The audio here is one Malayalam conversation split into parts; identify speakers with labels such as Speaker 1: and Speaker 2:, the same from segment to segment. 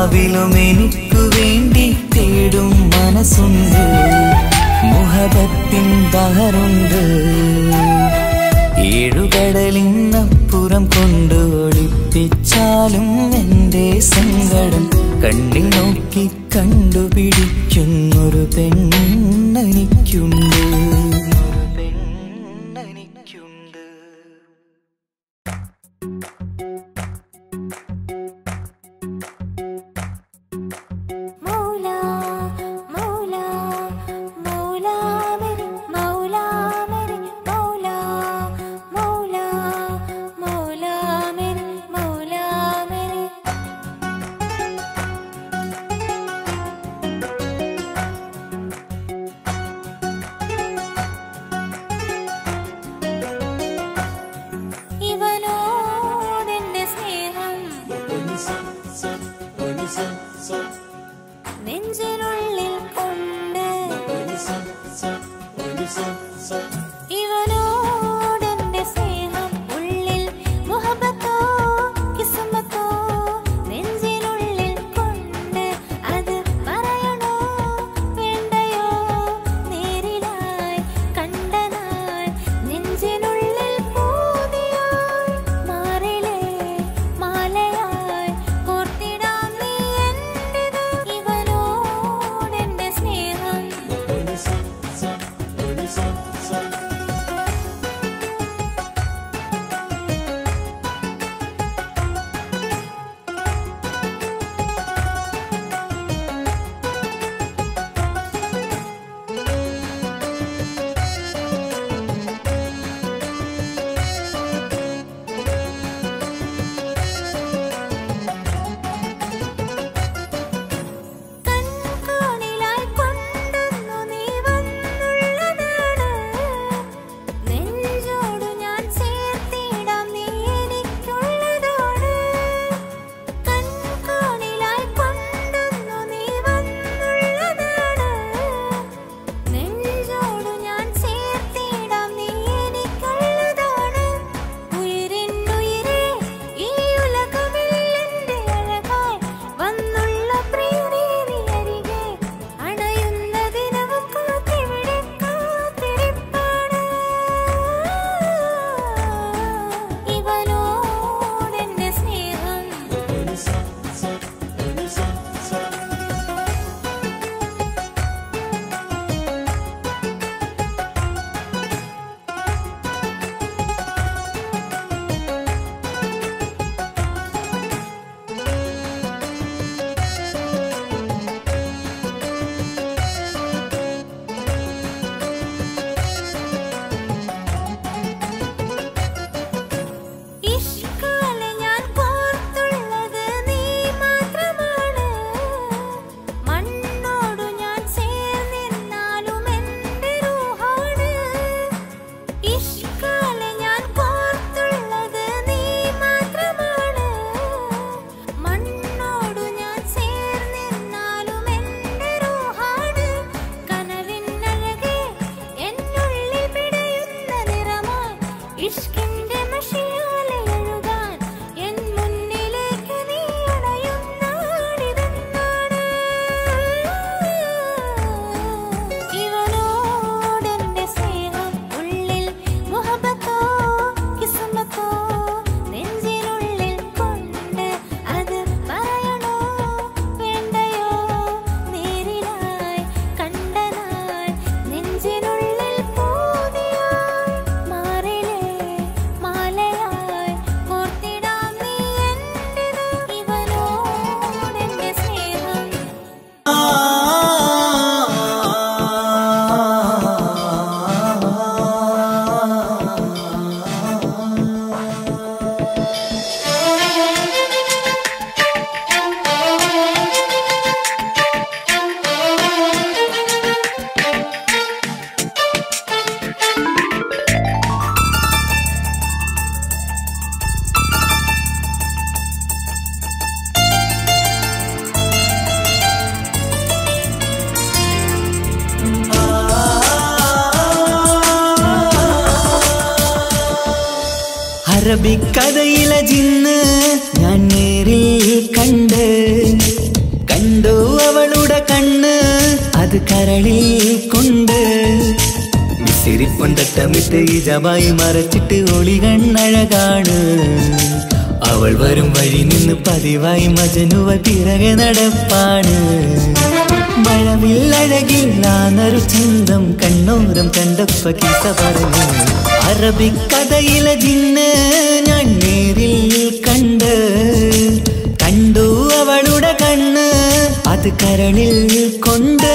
Speaker 1: രാവിലും എനിക്കു വേണ്ടി തേടും മനസ്സുണ്ട്. മുഹബത്തിൻ ബഹറുണ്ട് ഏഴുകടലിന്നപ്പുറം കൊണ്ടോടിപ്പിച്ചാലും എന്റെ സങ്കടം കണ്ണിൽ നോക്കി കണ്ടുപിടിക്കുന്നൊരു പെണ്ണ് അറബിക്കഥയിലെ ജിന്ന് ഞാൻ നേരിൽ കണ്ട്. കണ്ടു അവളുടെ കണ്ണ് അത് കരളിൽ കൊണ്ട്. മിസിരിപ്പൊണ്ടട്ടമിട്ട് ഈ ജബായി മറച്ചിട്ട് ഒളി കണ്ണഴകാണ്. അവൾ വരും വഴി നിന്ന് പതിവായി മജനുവ പിറകെ നടപ്പാണ്. മഴവില്ലഴകില്ലാന്നൊരു ചന്തം കണ്ണോരം കണ്ടപ്പ കീസ പറഞ്ഞു. അറബിക്കഥയിലെ ജിന്ന് കണ്ട് അവളുടെ കണ്ണ് അത് കരണിൽ കൊണ്ട്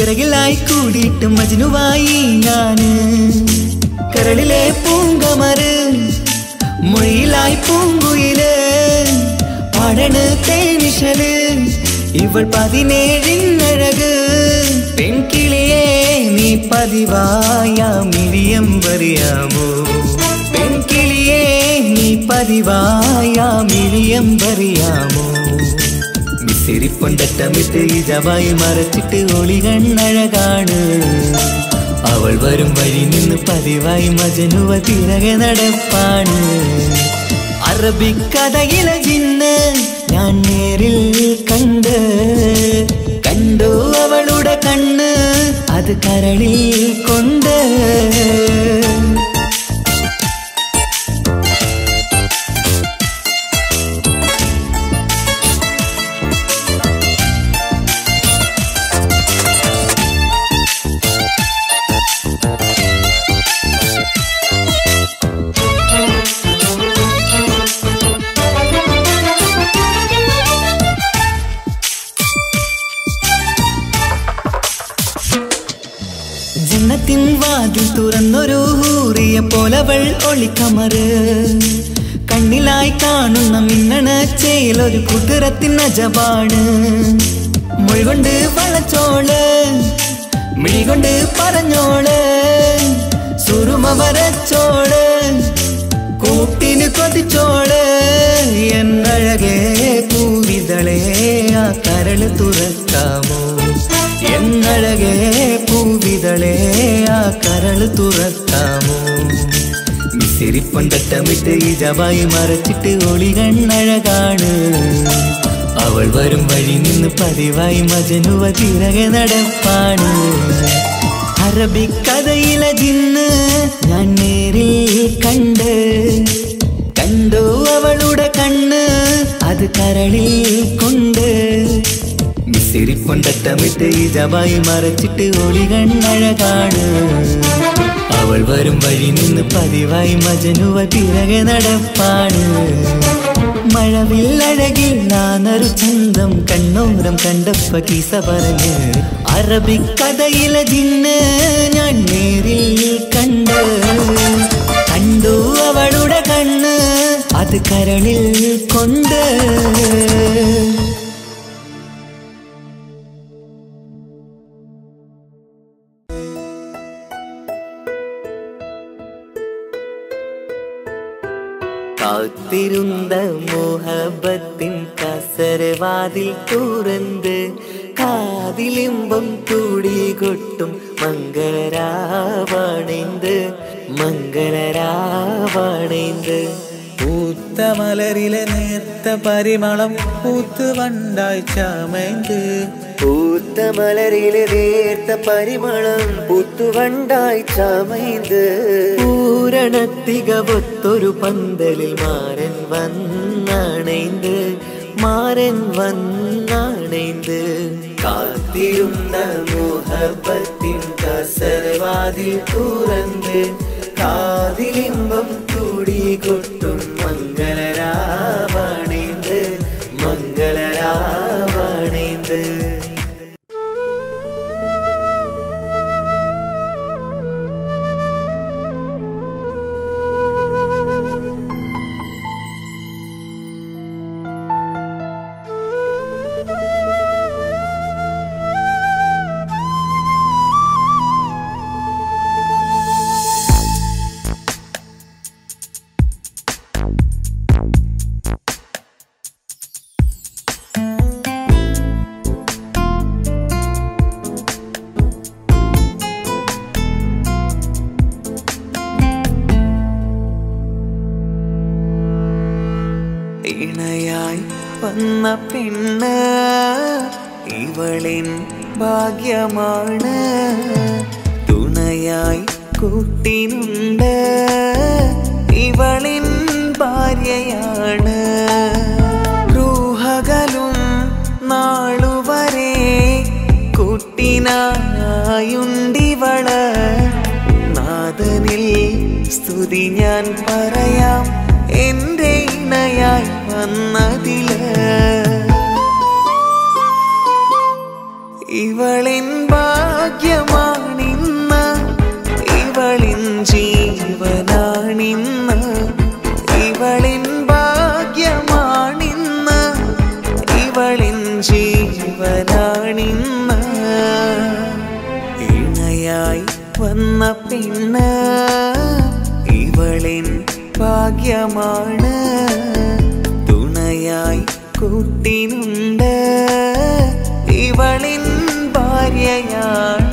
Speaker 1: ചൊല്ലിയിട്ട് പിറകിലായി കൂടിയിട്ട് മജനുവായി ഞാന് കരളിലെ പൂങ്കമറ് മൊഴിയിലായി പൂങ്കുയില് പാടണ് തേനിശല് ഇവൾ പതിനേഴിനഴക് പെൺകിളിയെ നീ പതിവായാമിരിയം പറയാമോ പെൺകിളിയെ നീ പതിവായാമിരിയം പറയാമോ മിസിരിപ്പൊണ്ടട്ടമിട്ട് ഇജവായി ജവായി മറച്ചിട്ട് ഒളി കണ്ണഴകാണ് അവൾ വരും വഴി നിന്ന് പതിവായി മജനുവ തിരകെ നടപ്പാണ്. അറബിക്കഥയിലെ ജിന്ന് ഞാൻ നേരിൽ കണ്ട്. കണ്ടു അവളുടെ കണ്ണ്? അത് കരളിൽ കൊണ്ട്. ചേലൊരു കുതിരത്തിൻ അജപാണ്. മൊഴികൊണ്ട് വളച്ചോൾ മിഴികൊണ്ട് പറഞ്ഞോൾ സുറുമ വരച്ചോൾ കൂട്ടിന് കൊതിച്ചോൾ. എന്നഴകേ പൂവിതളേ ആ കരൾ തുറക്കാമോ? എന്നഴകേ പൂവിതളേ ആ കരൾ തുറക്കാമോ? മിസിരിപ്പൊണ്ടട്ടമിട്ട് ഈ ജവായി മറച്ചിട്ട് ഒളി കണ്ണഴകാണ്. അവൾ വരും വഴി നിന്ന് പതിവായി മജനുവ തിരകെ നടപ്പാണ്. അറബിക്കഥയിലെ ജിന്ന് ഞാൻ നേരിൽ കണ്ട്. കണ്ടു അവളുടെ കണ്ണ് അത് കരളിൽ കൊണ്ട്. മിസിരിപ്പൊണ്ടട്ടമിട്ട് ഈ ജവായി മറച്ചിട്ട് ഒളികണ്ണഴകാണ് അവൾ വരും വഴി നിന്ന് പതിവായി മജനുവ തിരകെ നടപ്പാണ്. മഴവില്ലഴകിൽ നാനൊരു ചന്തം കണ്ണോരം കണ്ടപ്പ കീസ പറഞ്ഞ് അറബിക്കഥയിലെ ഞാൻ നേരിൽ കണ്ട് കണ്ടു അവളുടെ കണ്ണ് അത് കരളിൽ കൊണ്ട് കാത്തിരുന്ന മോഹബത്തിൻ കസരവാതിൽ തുറന്ന് കാതിലിമ്പം തുടികൊട്ടും മംഗളരാവണൈന്ത് മംഗളരാവണൈന്ത്
Speaker 2: പൂത്ത മലരിലെ നേർത്ത പരിമളം പൂത്ത് വണ്ടായി ചാമൈന്ത്.
Speaker 1: பூத்த மலரிலே நேர்த்த പരിമളം പുത്തുവണ്ടായി ചമൈന്ത് പൂരണത്തികവൊത്തൊരു പന്തലിൽ മാരൻ വന്നണൈന്ത് മാരൻ വന്നണൈന്ത് കാത്തിരുന്ന മോഹപ്പത്തിൻ കസർവാതിൽ തുറന്ന് കാതിലിമ്പം തുടി കൊട്ടും
Speaker 2: മംഗളരാവണ പെണ്ണ് ഇവളിൻ ഭാഗ്യമാണ്. തുണയായി കൂട്ടിനുണ്ട്. ഇവളിൻ ഭാര്യയാണ്. റൂഹകലും നാളുവരെ കൂട്ടിനായുണ്ടിവൾ. നാദനിൽ സ്തുതി ഞാൻ പറയാം. എന്റെ ഇണയായി വന്നതിൽ ഇവളിൻ ഭാഗ്യമാണിന്ന്. ഇവളിൻ ജീവനാണിന്ന്. ഇവളിൻ ഭാഗ്യമാണിന്ന്. ഇവളിൻ ജീവനാണിന്ന്. ഇണയായി വന്ന പിന്ന ഇവളിൻ ഭാഗ്യമാണ്. തുണയായി കൂട്ടിനുണ്ട് ഭാര്യയാണ്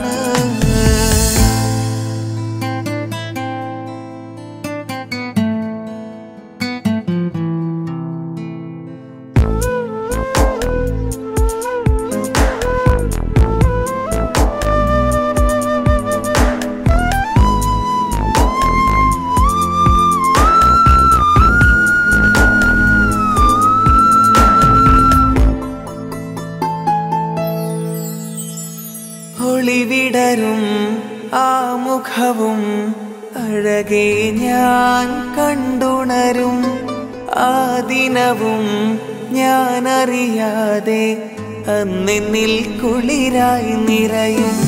Speaker 2: മുഖവും അഴകെ ഞാൻ കണ്ടുണരും. ആ ദിനവും ഞാൻ അറിയാതെ അന്നിൽ കുളിരായി നിറയും.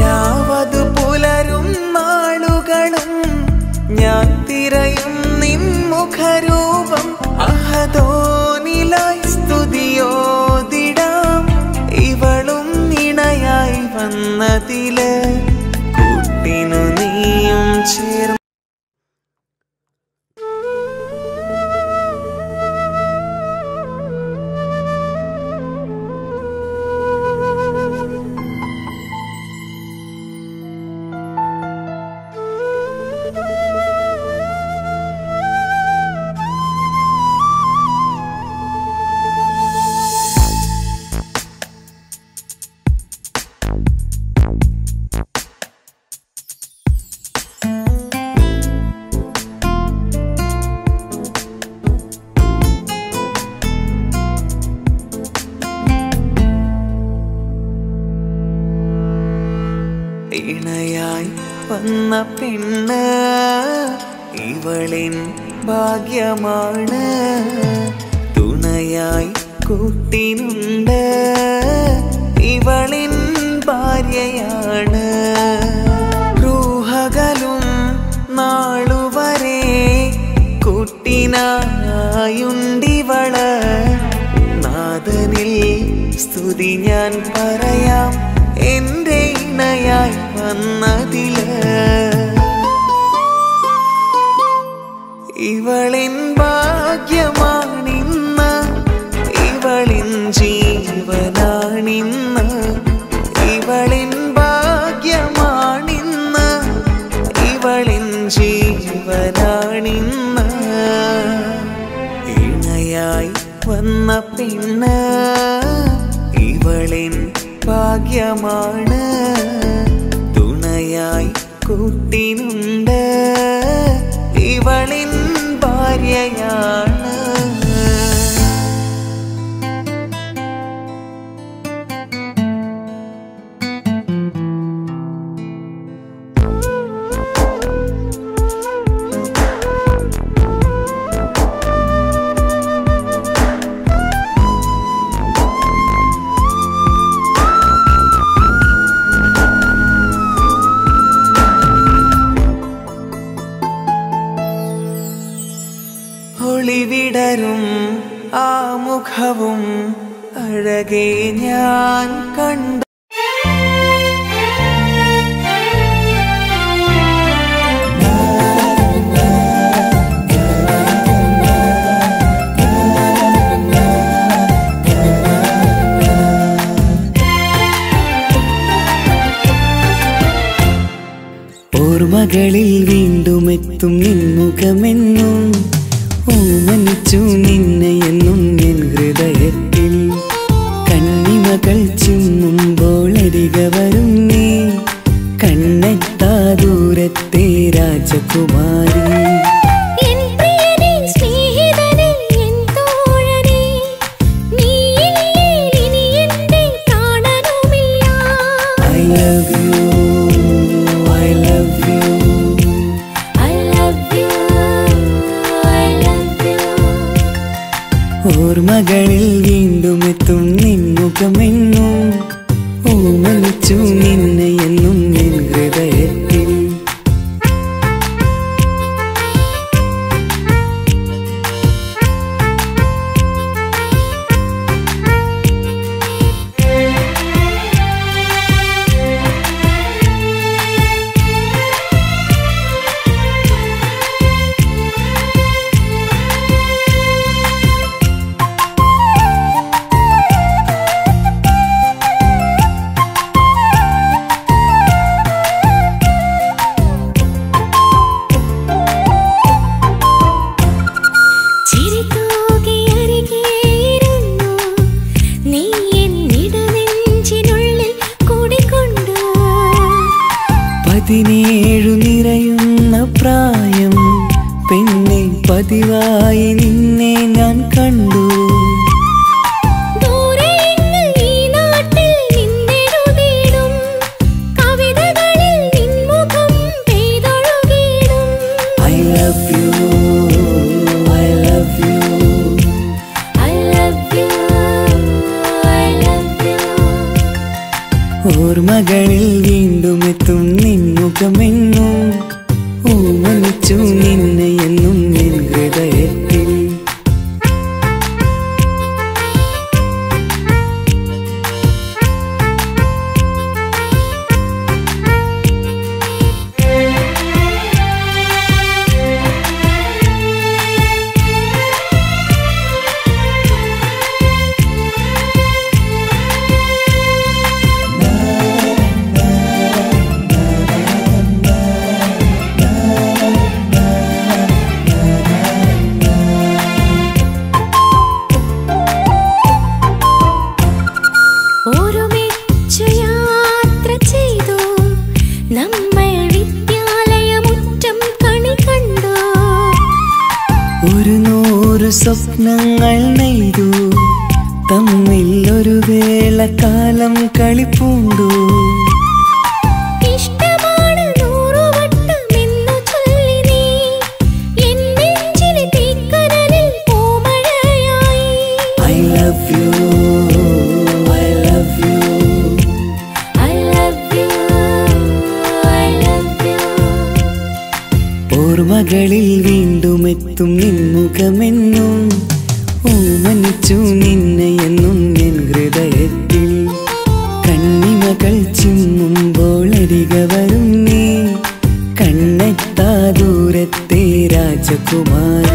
Speaker 2: രാവതു പുലരും നാളുകളും ഞാൻ തിരയും നിൻ മുഖരൂപം. അഹദോനിലായി സ്തുതിയോതിടാം. ഇവളും ഇണയായി വന്നതിൽ കൂട്ടിനു നീയും ചേർന്ന് വന്ന പെണ്ണ് ഇവളിൻ ഭാഗ്യമാണ്. തുണയായി കൂട്ടിനുണ്ട്. ഇവളിൻ ഭാര്യയാണ്. ഗൃഹകലും നാളുവരെ കൂട്ടിനായുണ്ടിവൾ നാദനിൽ സ്തുതി ഞാൻ പറയാം. എന്ന് കരുണയായി വന്നതിൽ ഇവളിൻ ഭാഗ്യമാണിന്ന് ഇവളിൻ ജീവനാണിന്ന് ഇവളിൻ ഭാഗ്യമാണിന്ന് ഇവളിൻ ജീവനാണിന്ന്. ഇണയായി വന്ന പിന്നെ ഇവളിൻ ഭാഗ്യമാണ്. nhớ അഴകെ ഞാൻ കണ്ട.
Speaker 1: ഓർമ്മകളിൽ വീണ്ടും എത്തും നിൻമുഖമെന്നും ഓമനിച്ചു നിന്നെ എന്നും രാജകുമാരി
Speaker 3: tomar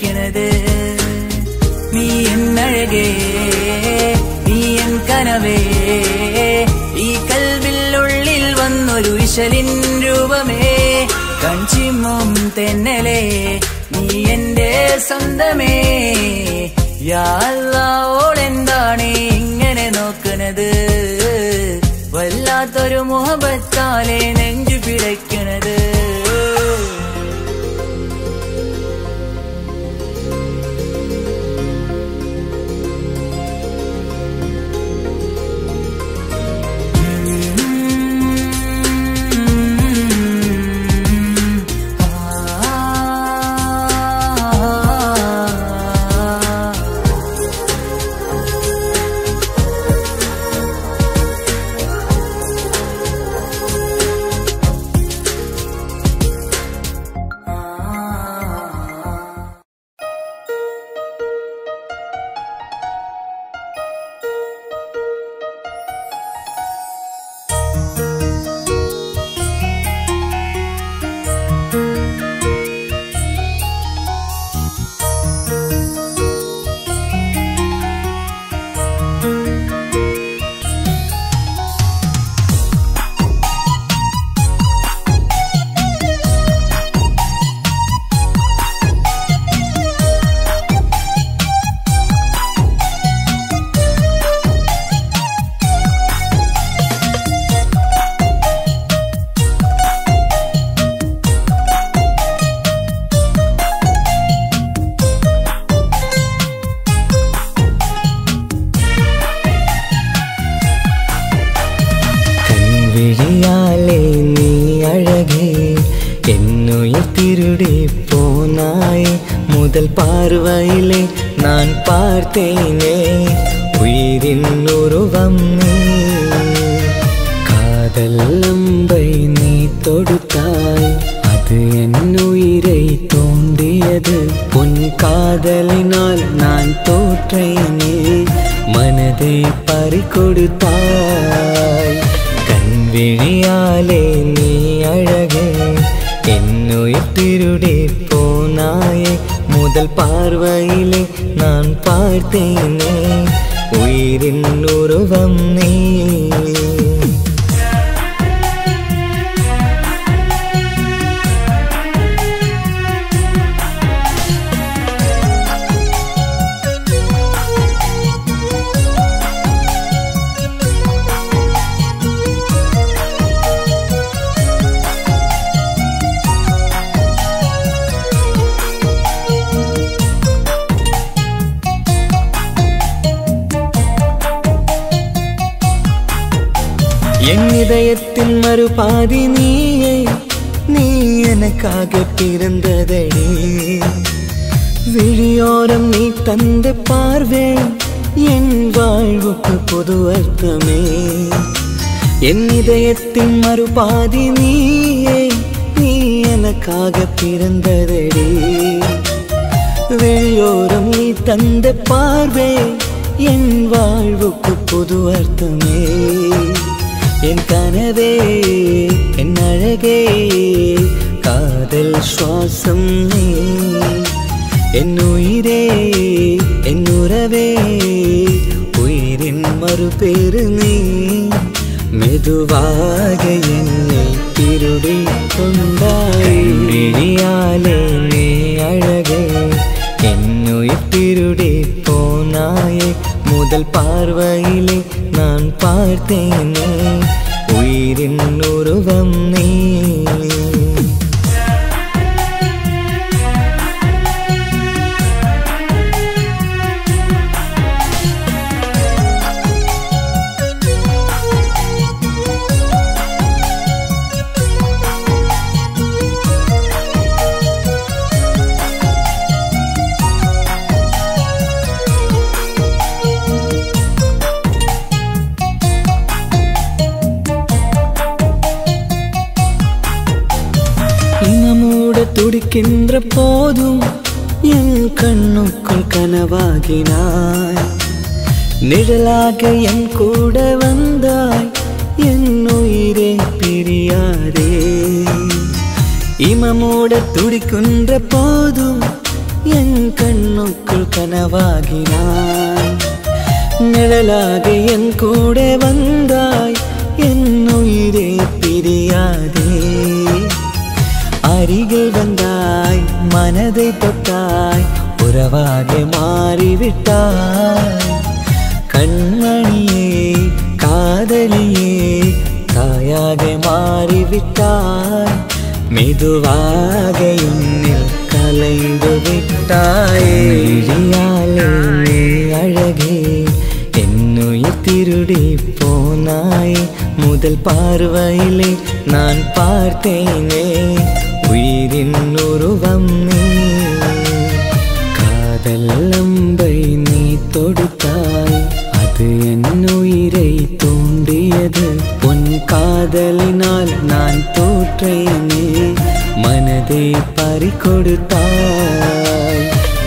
Speaker 3: നെഞ്ചു നീ എന്നഴകേ നീ എൻ കനവേ. ഈ കൽവില്ലുള്ളിൽ വന്നൊരു വിശലിൻ രൂപമേ. തെന്നലേ നീ എന്റെ സ്വന്തമേ. യാളെന്താണ് ഇങ്ങനെ
Speaker 1: നോക്കുന്നത് വല്ലാത്തൊരു മുഹബത്താലേ നെഞ്ചു പിടയ്ക്കണത്.
Speaker 4: இனமூட துடிக்கின்ற போதும் என் கண்ணுக்குள் கனவாகினாய். நிழலாக என் கூட வந்தாய் என் உயிரே பிரியாதே. இமமோட துடிக்கின்ற போதும் என் கண்ணுக்குள் கனவாகினாய். நிழலாக என் கூட வந்தாய் என் உயிரே பிரியாதே. അരികൾ വന്നായി
Speaker 1: മനതെ തൊട്ടായി ഉറവാകെ മാറിവിട്ടായി. കൺമണിയേ കാതലിയേ കായാകെ മാറിവിട്ടായി. മെതുവാകയുന്നിൽ കലൈന്തു വിട്ടായേ. അഴകേ എന്നുയർത്തിരുടി പോന്നായി. മുതൽ പാർവയിലെ നാൻ പാർത്തേനേ உயிரின் உருவம் நீ. காதல் அம்பை நீ தொடுத்தாய். அது என் உயிரை தூண்டியது. உன் காதலினால் நான் தோற்றேனே. மனதை பறிகொடுத்தாய்.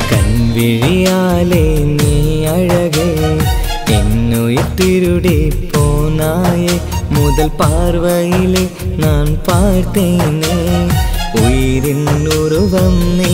Speaker 1: கண்விழியாலே நீ அழகே. என்னுயிர் திருடே போனாயே. முதல் பார்வையிலே நான் பார்த்தேனே. ഉയിരിൻ ഉരുവം നീ.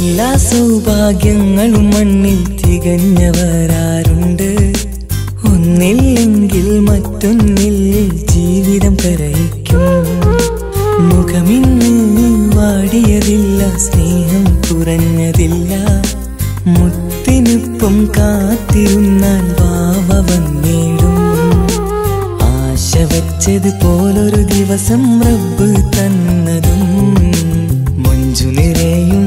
Speaker 1: എല്ലാ സൗഭാഗ്യങ്ങളും മണ്ണിൽ തികഞ്ഞവരാരുണ്ട്. ഒന്നില്ലെങ്കിൽ മറ്റൊന്നിൽ ജീവിതം കരയിക്കും മുഖമിന്ന് വാടിയതില്ല സ്നേഹം കുറഞ്ഞതില്ല. മുത്തിനൊപ്പം കാത്തിരുന്നാൽ വാവ വന്നേടും ആശ വച്ചത് പോലൊരു ദിവസം റബ്ബ് തന്നതും. മഞ്ജു നിറയും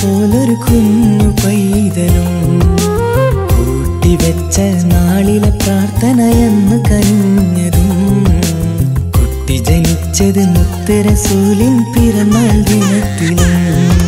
Speaker 1: പോലൊരു കുഞ്ഞു പൈതലും കൂട്ടിവെച്ച നാളിലെ പ്രാർത്ഥനയെന്ന് കനിഞ്ഞതും കുട്ടി ജനിച്ചത് മുത്തരസൂലിൻ പിറന്നാൾ ദിനത്തിലും.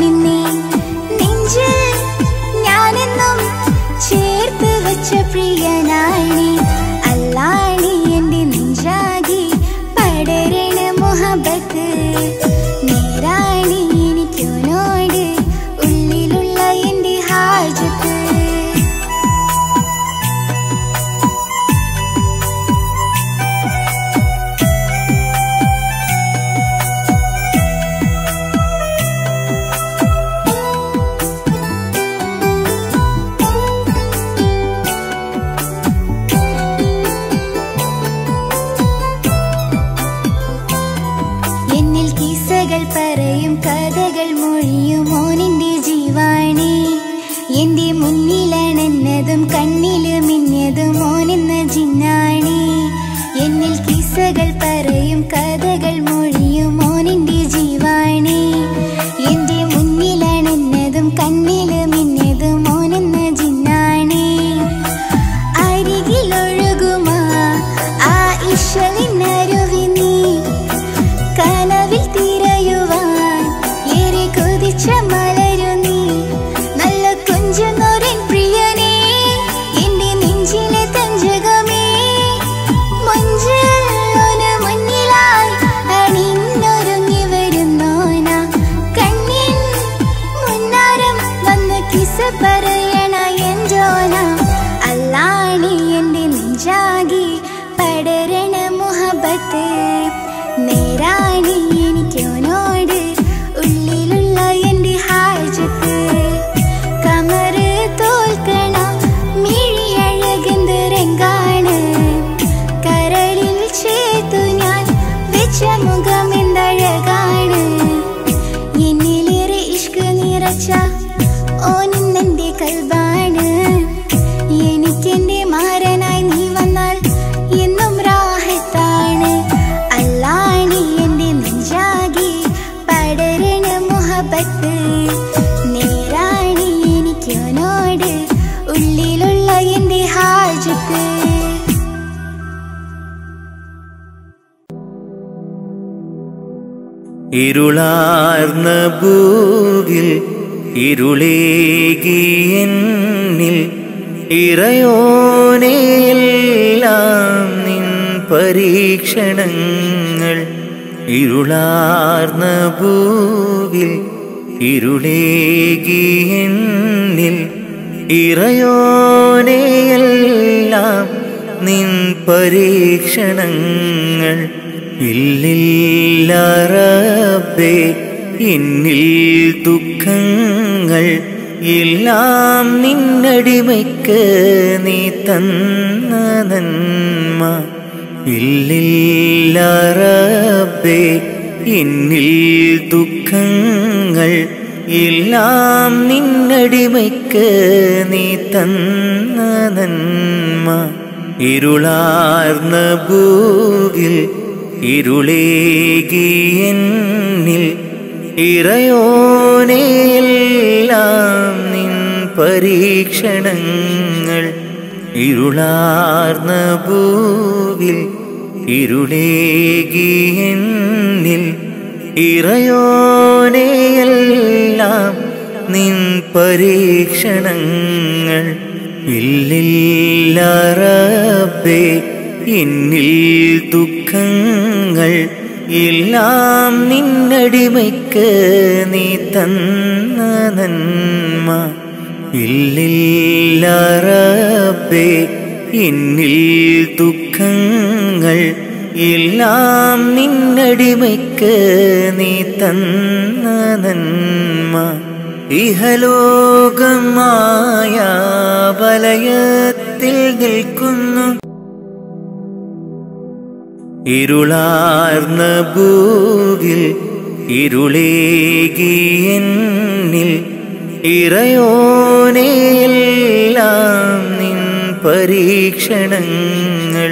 Speaker 5: നിന്നെ? നെഞ്ചിൽ ഞാനെന്നും ചേർത്ത് വെച്ച പ്രിയനാണി
Speaker 2: ഇരുളാർന്ന തന്ന നന്മ ഇല്ലില്ല റബ്ബേ എന്നിൽ ദുഃഖങ്ങൾ എല്ലാം നിന്നടിമയ്ക്ക് നീ തന്ന നന്മ. ഇരുളാർന്ന ഭൂവിൽ ഇരുളേകിയെന്നിൽ ഇറയോനെല്ലാം നിൻ പരീക്ഷണങ്ങൾ ഇരുളാർന്ന ഭൂവിൽ ഇരുളേകി എന്നിൽ ഇറയോനെയെല്ലാം നിൻ പരീക്ഷണങ്ങൾ ഇല്ലില്ലറബേ എന്നിൽ ദുഃഖങ്ങൾ എല്ലാം നിന്നടിമയ്ക്ക് നീ തന്ന നന്മ ഇല്ലില്ല റബ്ബേ എന്നിൽ ദുഃഖങ്ങൾ എല്ലാം നിന്നടിമയ്ക്ക് നീ തന്ന നന്മ. ഇഹലോകമായ വലയത്തിൽ നിൽക്കുന്നു. ഇരുളാർന്ന ഭൂവിൽ ഇരുളേകി എന്നിൽ ഇറയോനെയെല്ലാം നിൻ പരീക്ഷണങ്ങൾ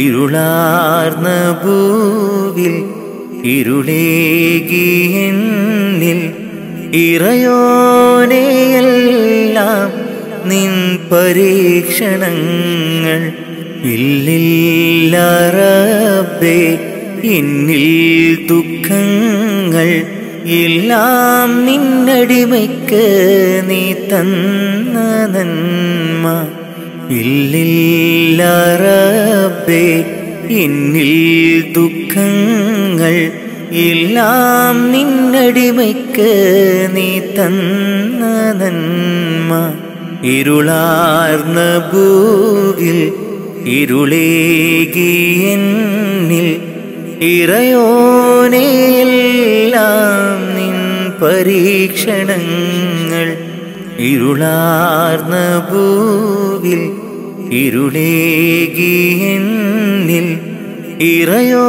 Speaker 2: ഇരുളാർന്ന ഭൂവിൽ ഇരുളേകിയെന്നിൽ ഇറയോനെയെല്ലാം നിൻ പരീക്ഷണങ്ങൾ ഇല്ലില്ലറബേ എന്നിൽ ദുഃഖങ്ങൾ എല്ലാം നിന്നടിമയ്ക്ക് നീ തന്ന നന്മ ഇല്ലില്ല റബ്ബേ എന്നിൽ ദുഃഖങ്ങൾ എല്ലാം നിന്നടിമയ്ക്ക് നീ തന്ന നന്മ. ഇരുളാർന്ന ഭൂവിൽ ഇരുളേകിയെന്നിൽ ഇറയോനെല്ലാം നിൻ പരീക്ഷണങ്ങൾ. ഇരുളാർന്ന ഭൂവിൽ ഇരുളേകി എന്നിൽ ഇറയോനെയെല്ലാം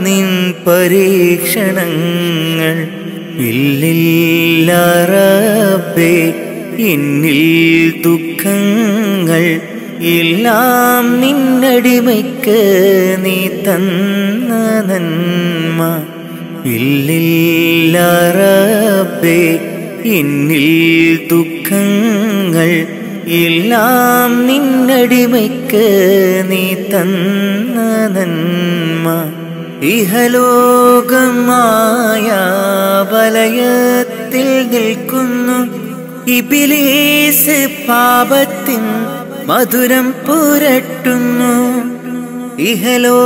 Speaker 2: നിൻ പരീക്ഷണങ്ങൾ ഇല്ലില്ലറപ്പേ എന്നിൽ ദുഃഖങ്ങൾ എല്ലാം നിന്നടിമയ്ക്ക് നീ തന്ന നന്മ. ഇല്ലില്ലറപ്പേ എന്നിൽ ദുഃഖങ്ങൾ എല്ലാം നിന്നടിമയ്ക്ക് നീ തന്ന നന്മ. ഇഹലോകമായ വലയത്തിൽ നിൽക്കുന്നു ഇബിലീസ് പാപത്തിൻ മധുരം പുരട്ടുന്നു. ഇഹലോകമായ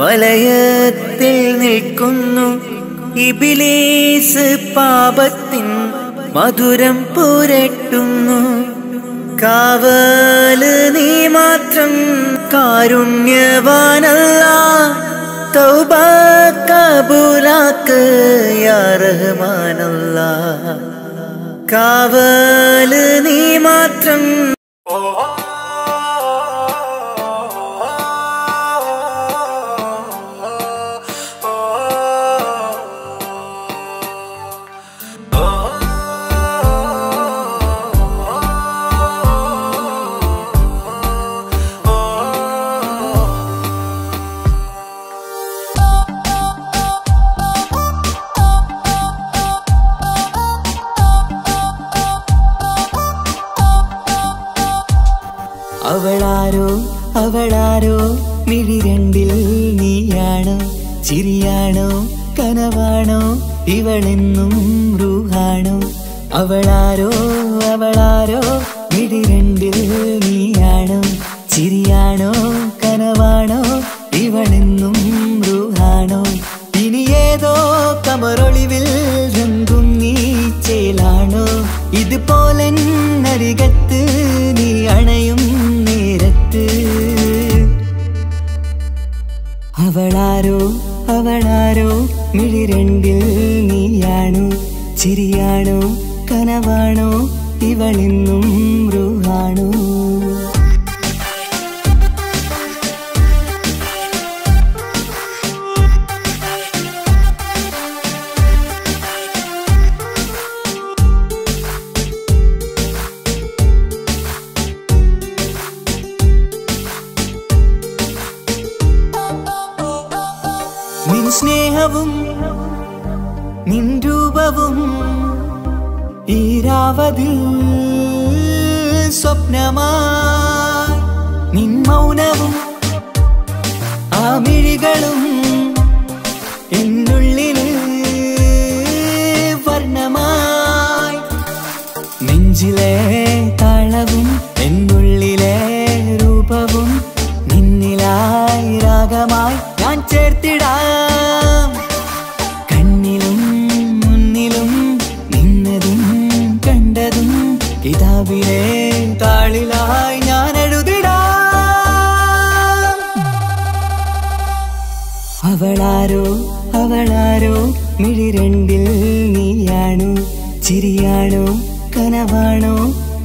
Speaker 2: വലയത്തിൽ നിൽക്കുന്നു ഇബിലീസ് പാപത്തിൻ മധുരം പുരട്ടുന്നു. കാവൽ നീ
Speaker 1: മാത്രം കാരുണ്യവാനല്ല. തൗബ കബൂലാക്ക് യാറഹമാനല്ല കാവൽ നീ മാത്രം ഓ മിഴിരണ്ടിൽ നീയാണോ? ചിരിയാണോ? കനവാണോ? ഇവളെന്നും റൂഹാണോ അവളാരോ? അവളാരോ? മിഴിരണ്ടിൽ നീയാണോ? ചിരിയാണോ? കനവാണോ? ഇവളെന്നും റൂഹാണോ ഏതോ കമറൊളിവിൽ രംഗും നീച്ചയിലാണോ ഇതുപോലെ നരികത്ത് നീ അണയും അവളാരോ അവളാരോ മിഴിരണ്ടിൽ നീയാണോ? ചിരിയാണോ കനവാണോ? ഇവളിന്നും റൂഹാണോ? മിഴിരണ്ടിൽ നീയാണോ. ചിരിയാണോ കനവാണോ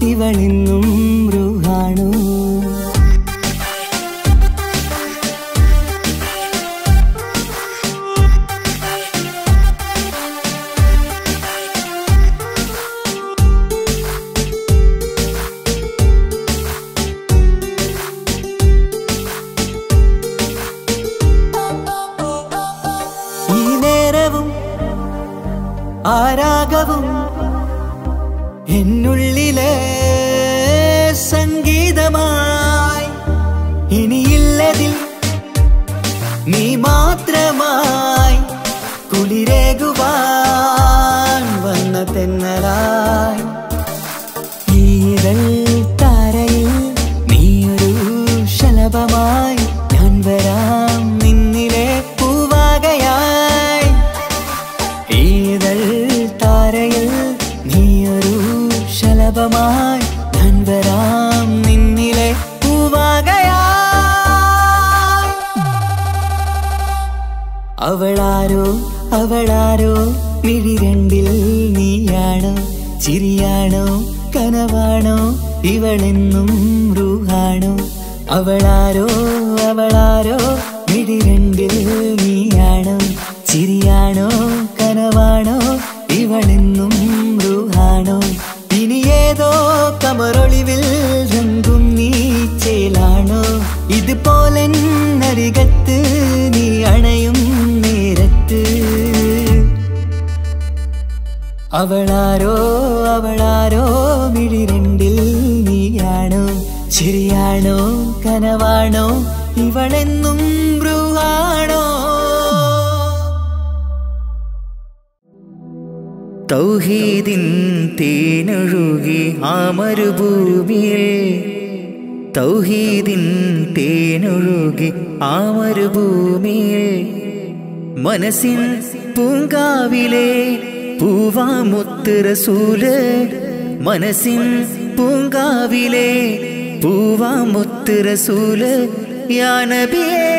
Speaker 1: ഇവളിന്നും മൃഹാണോ റസൂൽ മനസ്സിൻ പൂവാ പൂവാമുത്ത്
Speaker 2: റസൂൽ യാ നബിയേ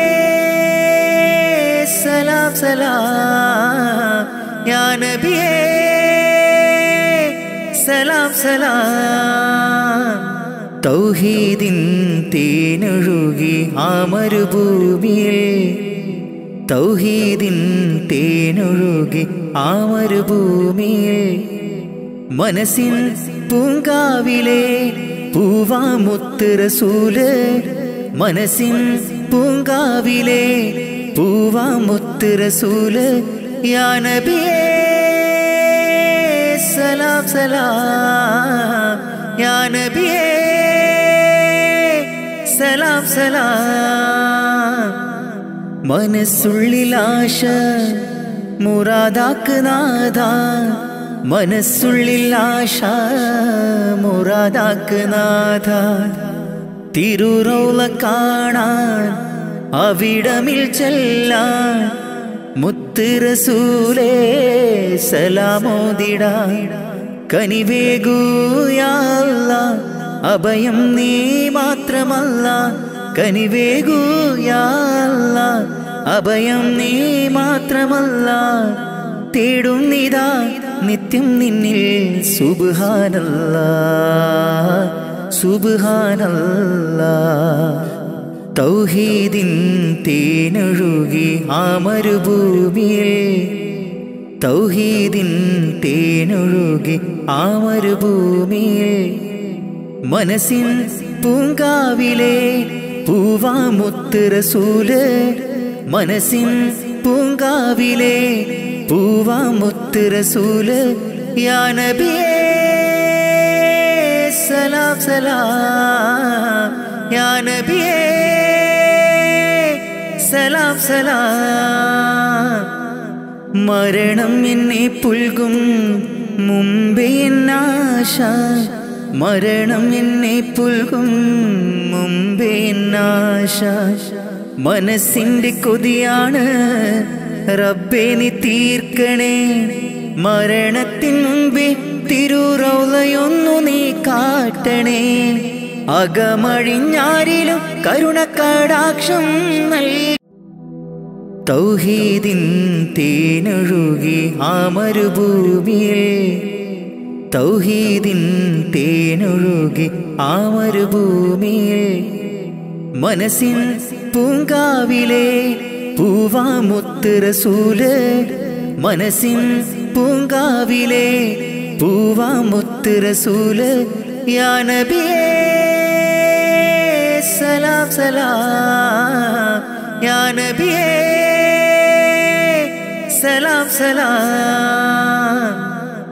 Speaker 2: സലാം സലാം യാ നബിയേ സലാം സലാം. തൗഹീദിൻ തേനൊഴുകി ആ മരുഭൂമിയിൽ തൗഹീദിൻ തേനൊഴുകി ആ മരുഭൂമിയിൽ മനസ്സിൻ പൂങ്കാവിലെ പൂവാമുത്ത് റസൂൽ മനസ്സിൻ പൂങ്കാവിലെ പൂവാമുത്ത് റസൂൽ യാ നബിയേ സലാം സലാം യാ നബിയേ സലാം സലാം മനസ്സുള്ളിലാശ മുറാദാക്ക് നാഥ മനസ്സുള്ളിലാശ മുറാദാക്ക് നാഥ. തിരുറൗല കാണാൻ അവിടമിൽ ചെല്ലാൻ മുത്തുറസൂലേ റസൂലേ സലാമോദിടാൻ കനിവേഗൂയാല്ല അഭയം നീ മാത്രമല്ല. കനിവേഗൂയാല്ല അഭയം നീ മാത്രമല്ല. തേടും നിതാ നിത്യം നിന്നിൽ സുബാനല്ല സുബാനല്ല തൗഹീദിൻ തേനൊഴുകി ആ മരുഭൂമിയിൽ തൗഹീദിൻ തേനൊഴുകി ആ മരുഭൂമിയിൽ. മനസ്സിൻ പൂങ്കാവിലെ പൂവാമുത്ത് റസൂൽ മനസ്സിൻ പൂങ്കാവിലെ പൂവാമുത്ത് റസൂൽ സലാം സലാം. യാനബിയേ സലാം സലാം. മരണം എന്നെ പുൽകും മുമ്പേ എന്നാശ മരണം എന്നെ പുൽകും മുമ്പേ എന്നാശ മനസ്സിന്റെ കൊതിയാണ് റബ്ബേ നീ തീർക്കണേ. മരണത്തിൻ മുമ്പേ തിരുറൗലയൊന്നു നീ കാട്ടണേ. അകമഴിഞ്ഞാരിലും കരുണക്കടാക്ഷം നൽകി. തൗഹീദിൻ തേനൊഴുകി ആ തൗഹീദിൻ തേനൊഴുകി ആ മരുഭൂമിയിൽ. മനസ്സിൻ പൂങ്കാവിലെ പൂവാമുത്ത് റസൂൽ മനസ്സിൻ പൂങ്കാവിലെ പൂവാമുത്ത് റസൂൽ യാ നബിയേ സലാം സലാം. യാനബിയേ സലാം സലാം.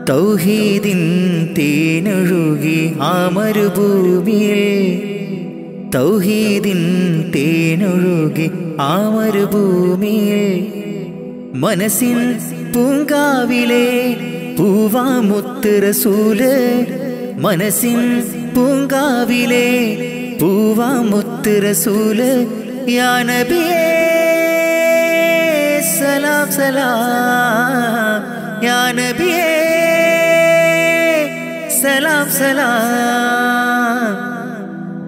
Speaker 2: തൗഹീദിൻ തേനൊഴുകി ആ മരുഭൂമിയിൽ തൗഹീദിൻ തേനൊഴുകി ആ മരുഭൂമിയിൽ മനസ്സിൻ പൂങ്കാവിലെ പൂവാമുത്ത് റസൂൽ മനസ്സിൻ പൂങ്കാവിലെ പൂവാമുത്ത് റസൂൽ യാ നബിയേ സലാം സലാം യാ നബിയേ സലാം സലാം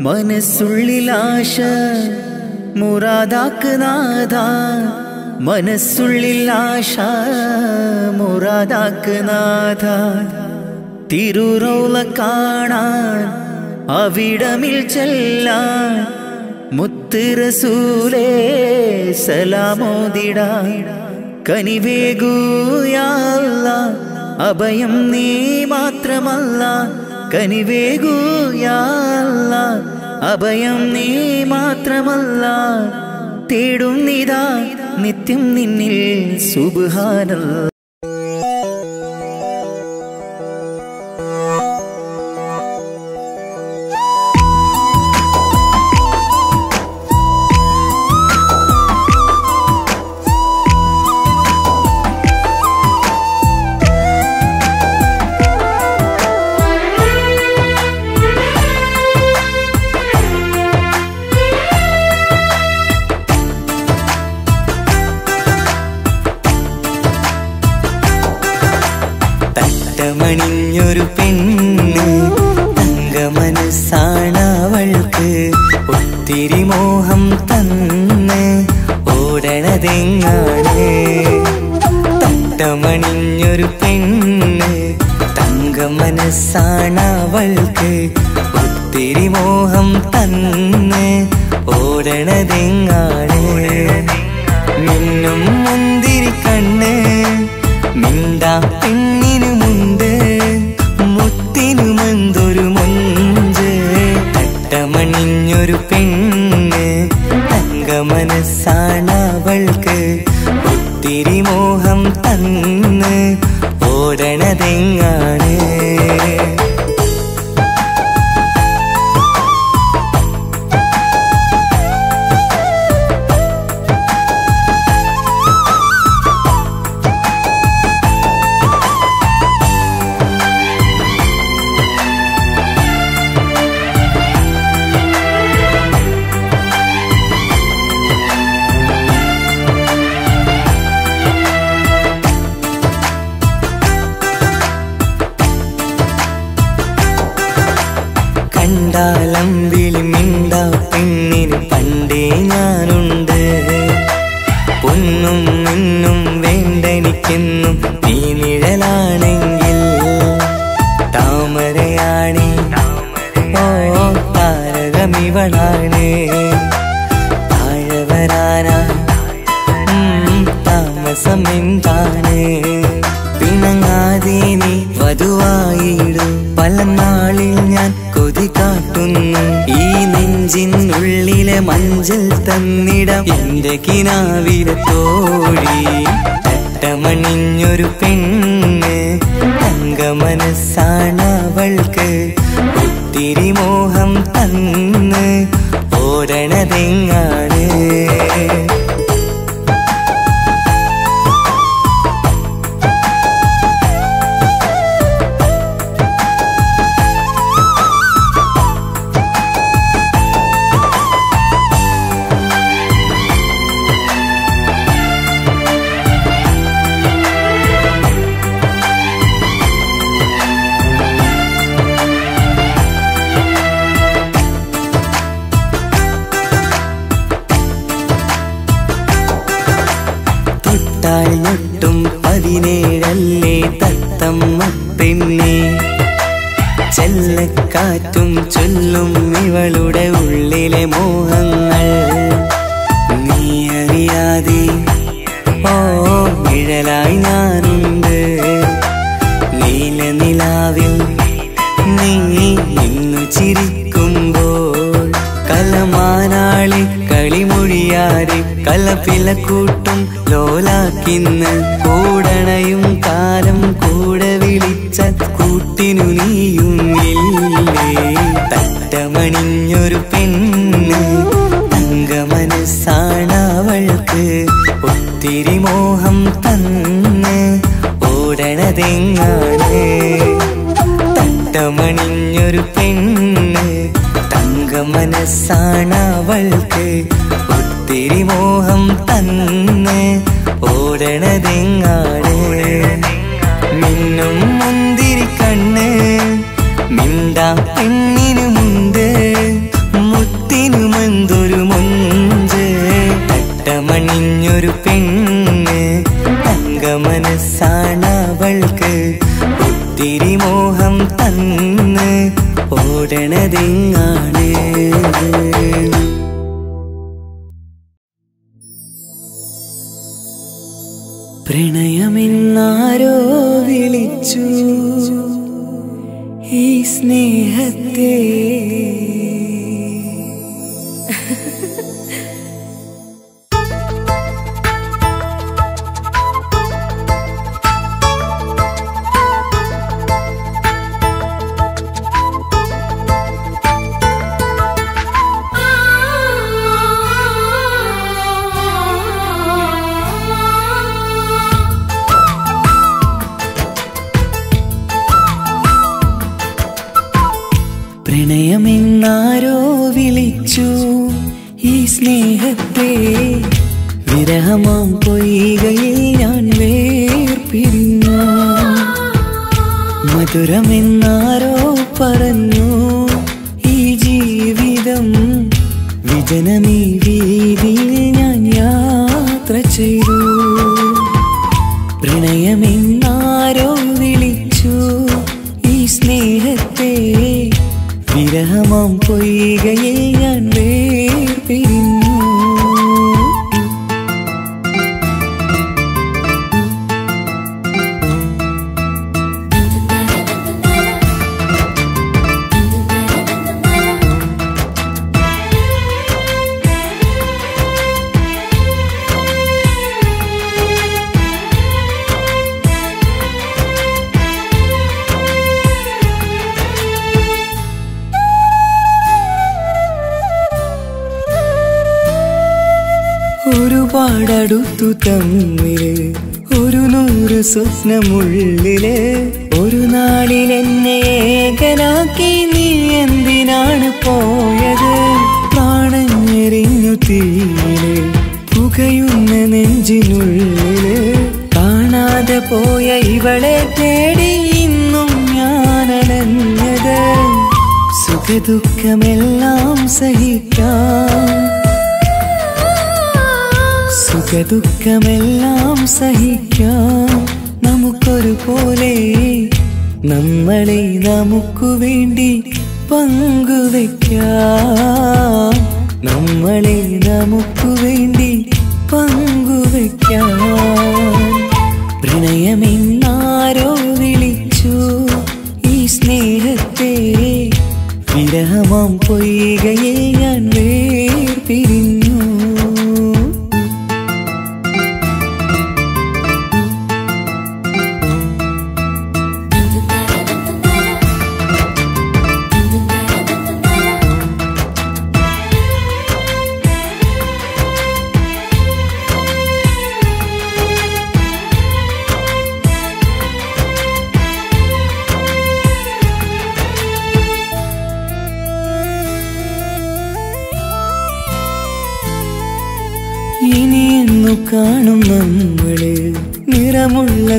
Speaker 2: മനസ്സുള്ളിലാശ മുറാദാക്ക് നാഥ മനസ്സുള്ളിലാശ മുറാദാക്ക് നാഥ തിരുറോള കാണാൻ അവിടമിൽ ചെല്ലാൻ. മുത്ത് സലാമോദിട കനിവേഗൂയാല്ല അഭയം നീ മാത്രമല്ല. കനിവേഗൂയാല്ല അഭയം നീ മാത്രമല്ല തേടും നിതാ നിത്യം നിന്നിൽ സുബാനല്ല
Speaker 1: തിരിമോഹം തന്ന് ഓടണതെങ്ങാണ്? തട്ടമണിഞ്ഞൊരു പെണ്ണ് തങ്ക മനസ്സാണവൾക്ക് ഒത്തിരി മോഹം തന്ന് ഓടണതെങ്ങാണ്? മിന്നും മുന്തിരി കണ്ണ് മിണ്ടാ പിന്നെ ഒരു പെണ്ണ്. തങ്ക മനസ്സാണ് അവൾക്ക് ഒത്തിരി മോഹം തന്ന്. ഓടണതെങ്ങാണ്?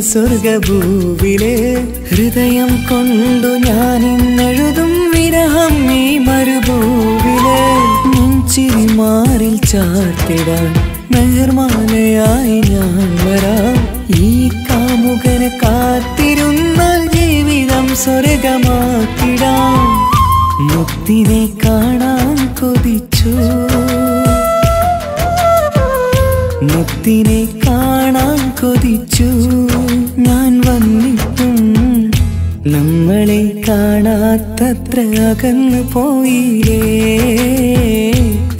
Speaker 1: സ്വർഗഭൂവിലെ ഹൃദയം കൊണ്ടു ഞാൻ ഇന്നെഴുതും വിരഹം ഈ മരുഭൂവിലെ മുഞ്ചിരി മാറിൽ ചാർത്തിടാൻ മെഹർമാനയായി ഞാൻ വരാം. ഈ കാമുകന് കാത്തിരുന്നാൽ ജീവിതം സ്വർഗമാക്കിടാം. മുക്തിനെ കാണാൻ കൊതിച്ചു. മുക്തിനെ കാത്തത്ര അകന്നു പോയില്ലേ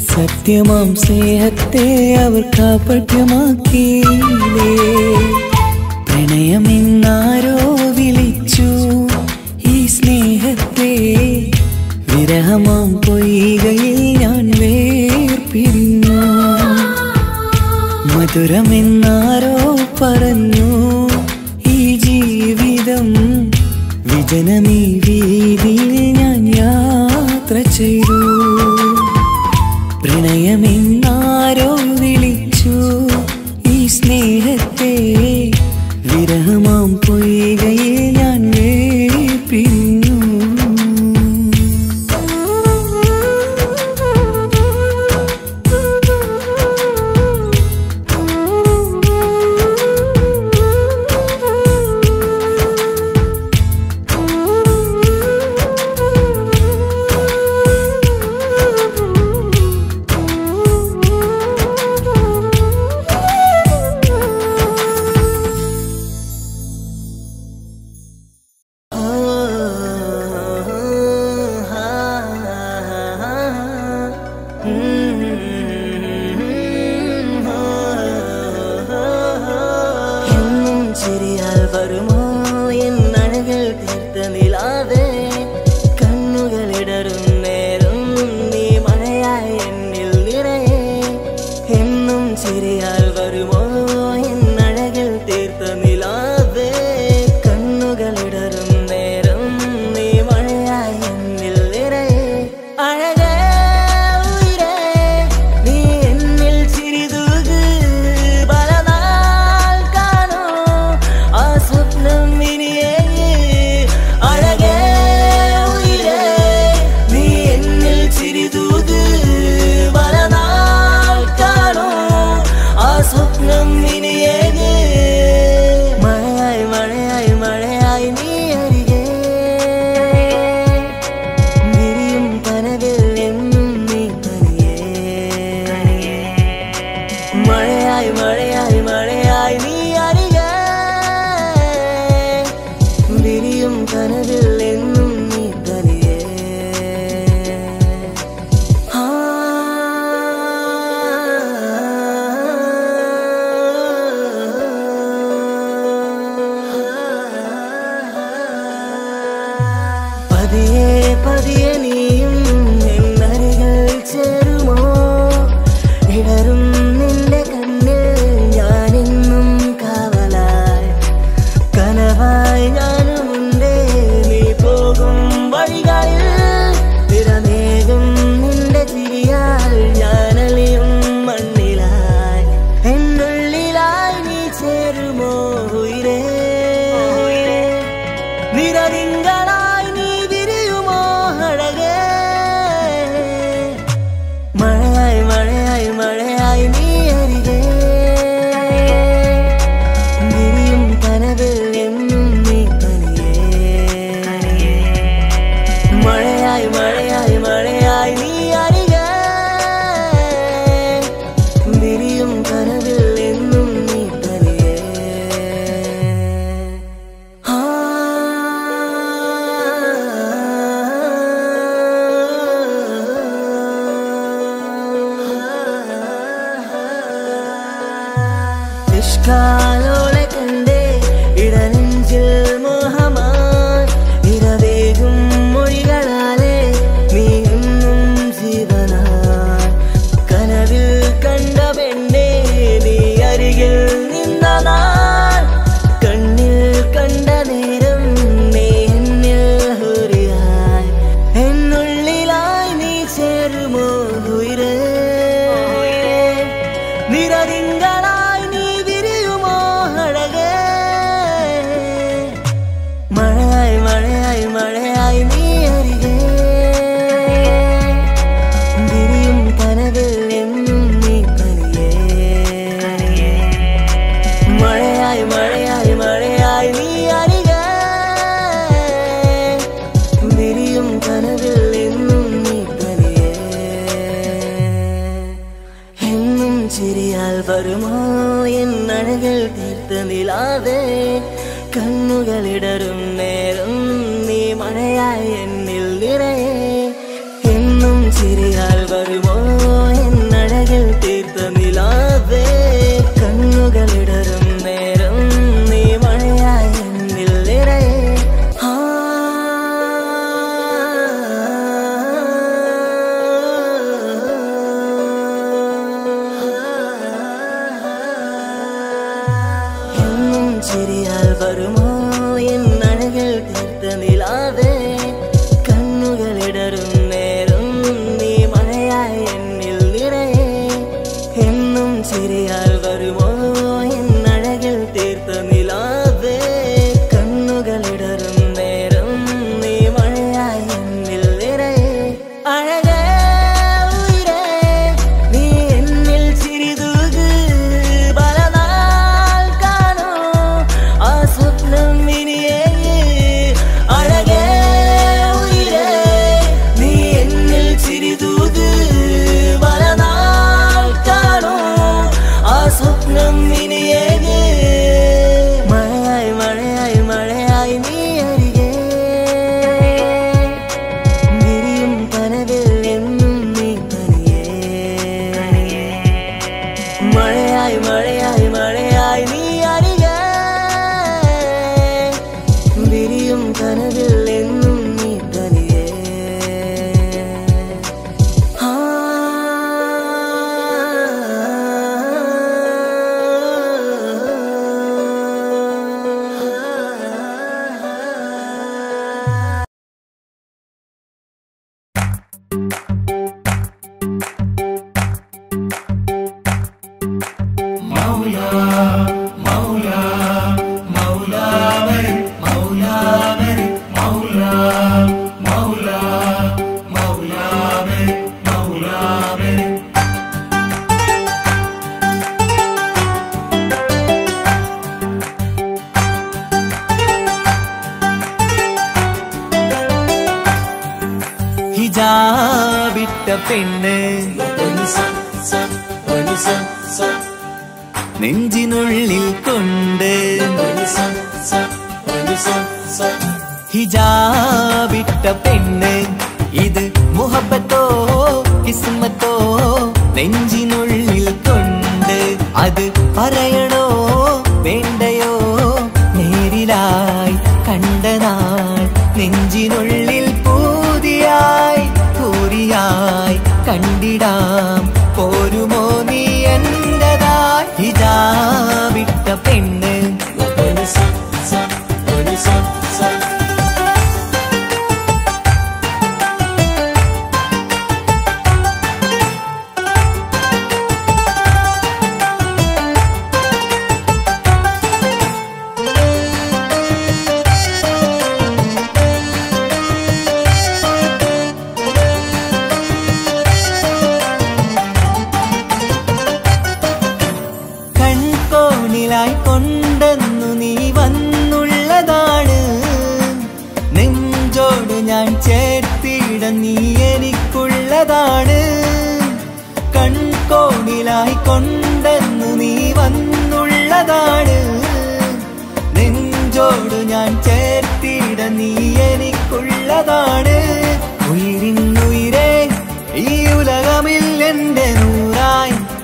Speaker 1: സത്യമാം സ്നേഹത്തെ അവർ കാപ്പട്യമാക്കിയില്ലേ പ്രണയമെന്നാരോ വിളിച്ചു ഈ സ്നേഹത്തെ വിരഹമാം പൊയ്കയിൽ ഞാൻ വേർപിരിഞ്ഞു. മധുരമെന്നാരോ പറഞ്ഞു ജനനീ വീതിയിൽ ഞാൻ യാത്ര ചെയ്തു. പ്രണയമെന്നാരോ വിളിച്ചു. ഈ സ്നേഹ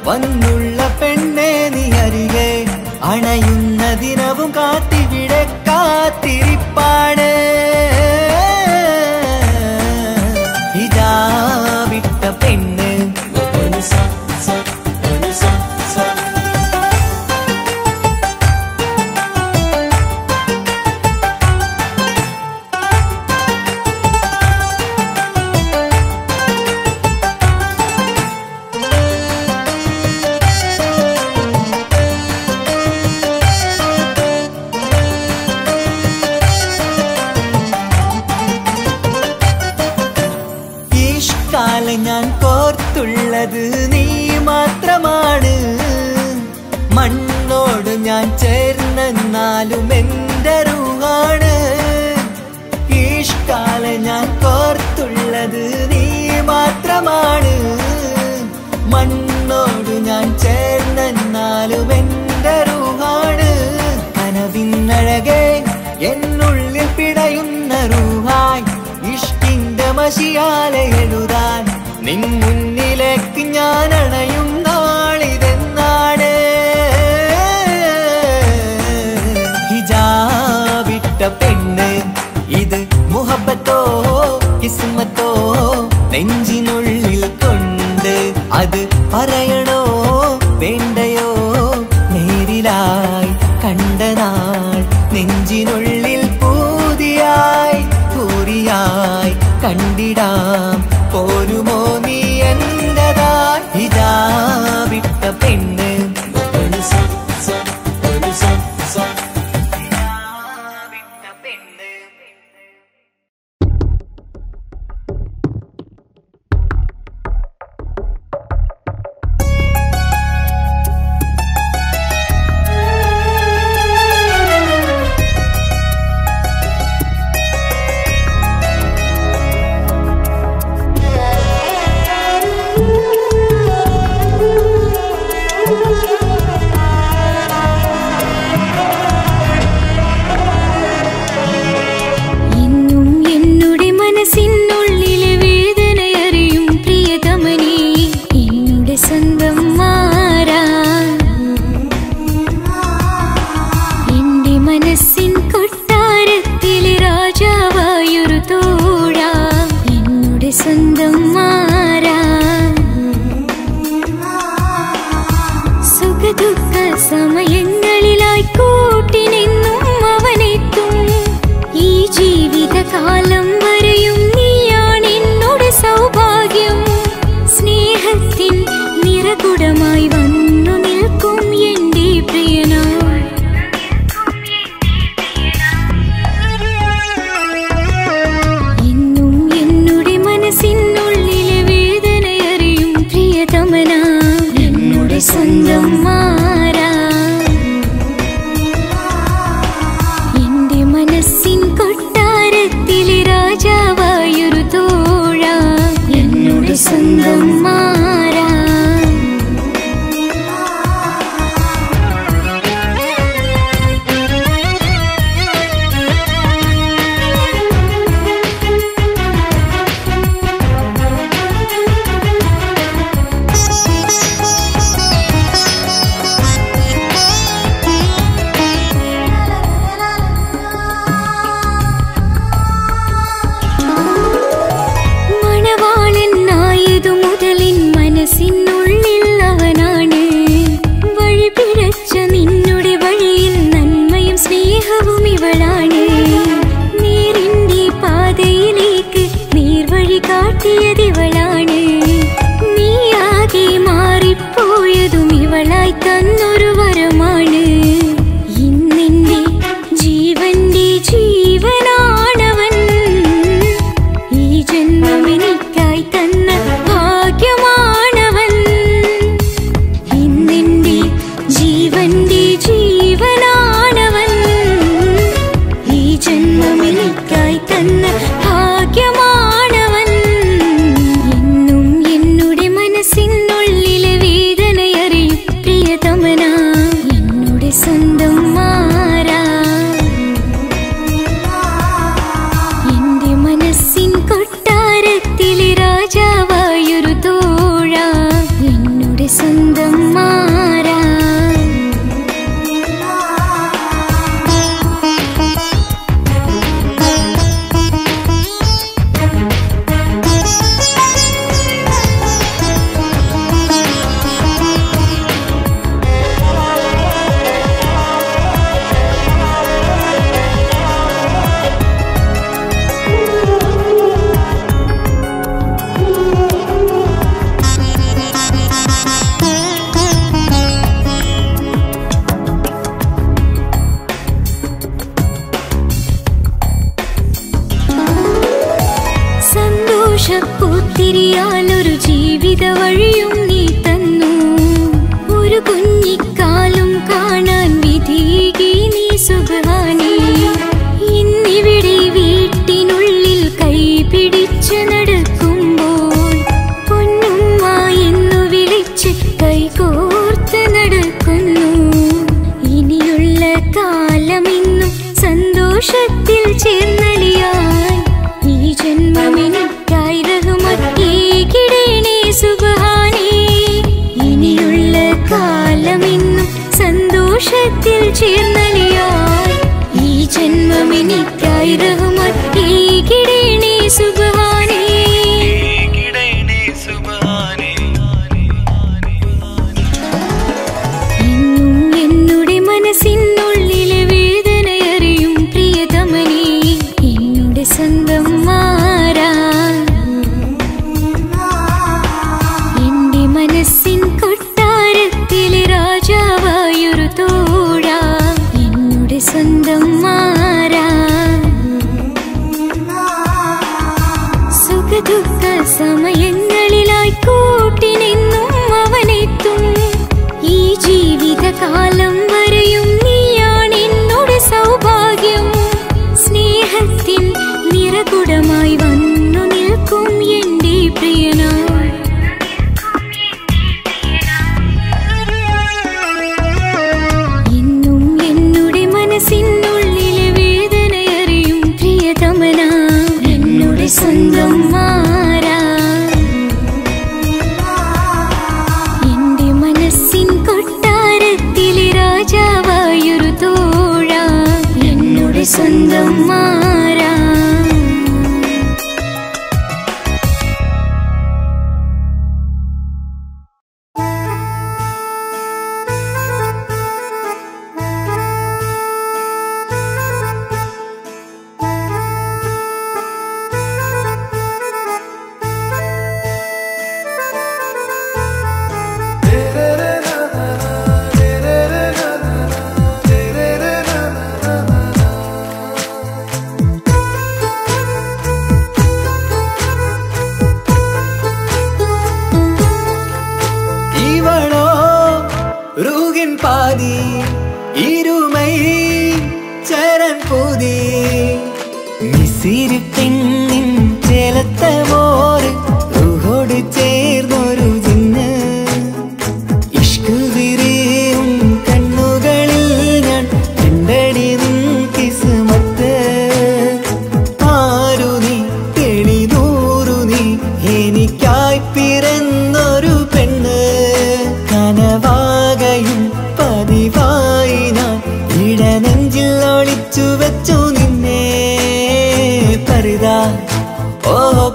Speaker 1: വന്നുള്ള പെണ്ണെ നീ അരികെ അണയുന്ന ദിനവും കാത്തിവിടെ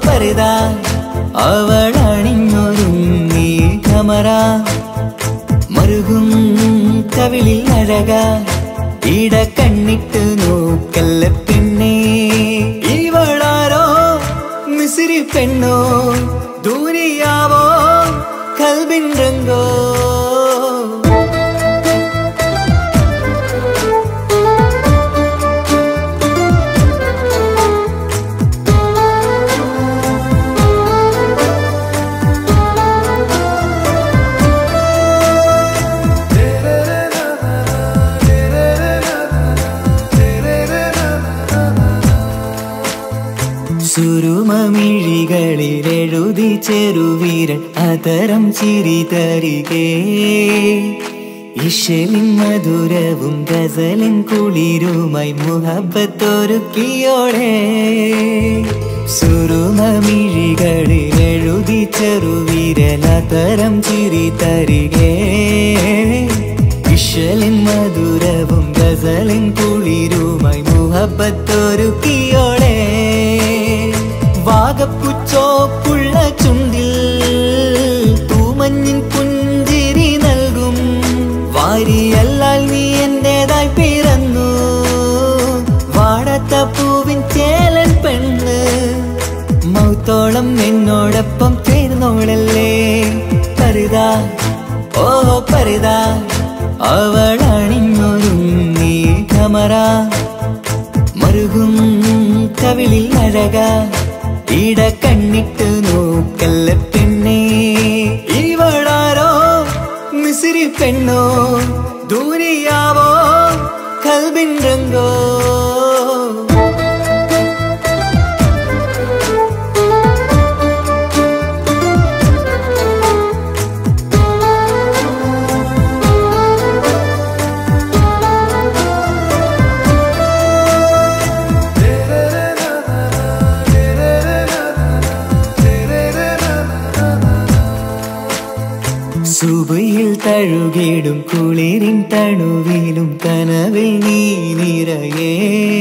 Speaker 1: പരിത അവളണിഞ്ഞൊരുങ്ങി കമറ. മറുകും കവിളിൽ അഴക ഇട കണ്ണിട്ട് നോക്കല്ല പിന്നെ ഇവളാരോ മിസിരി പെണ്ണോ ദൂരിയാവോ കൽബിൻ രംഗോ. ചെറുവീരൻ അതരം ചിരി തരികേ ഇഷലിൻ മധുരവും ഗസലിൻ കുളിരുമായി മുഹബത്തൊരുക്കിയോടെ. സുരുമമിഴികളിൽ എഴുതി ചെറുവിരലതരം ചിരി തരികേ ഇഷലിൻ മധുരവും ഗസലിൻ കുളിരുമായി മുഹബത്തൊരുക്കിയോടെ. എന്നും നിന്നോടൊപ്പം ചേർന്നോളല്ലേ പരിത ഓ പരിത അവളണിഞ്ഞൊരുങ്ങി കമറ മരുകും കവിളിൽ അഴക ഇട കണ്ണിട്ട് നോക്കല്ല പെണ്ണേ? ഇവളാരോ മിസിരി പെണ്ണോ? ദൂരിയാവോ കൽബിൻ രംഗോ? കുളിരിൻ തണുവിലും കനവിൽ നീ നിറയേ.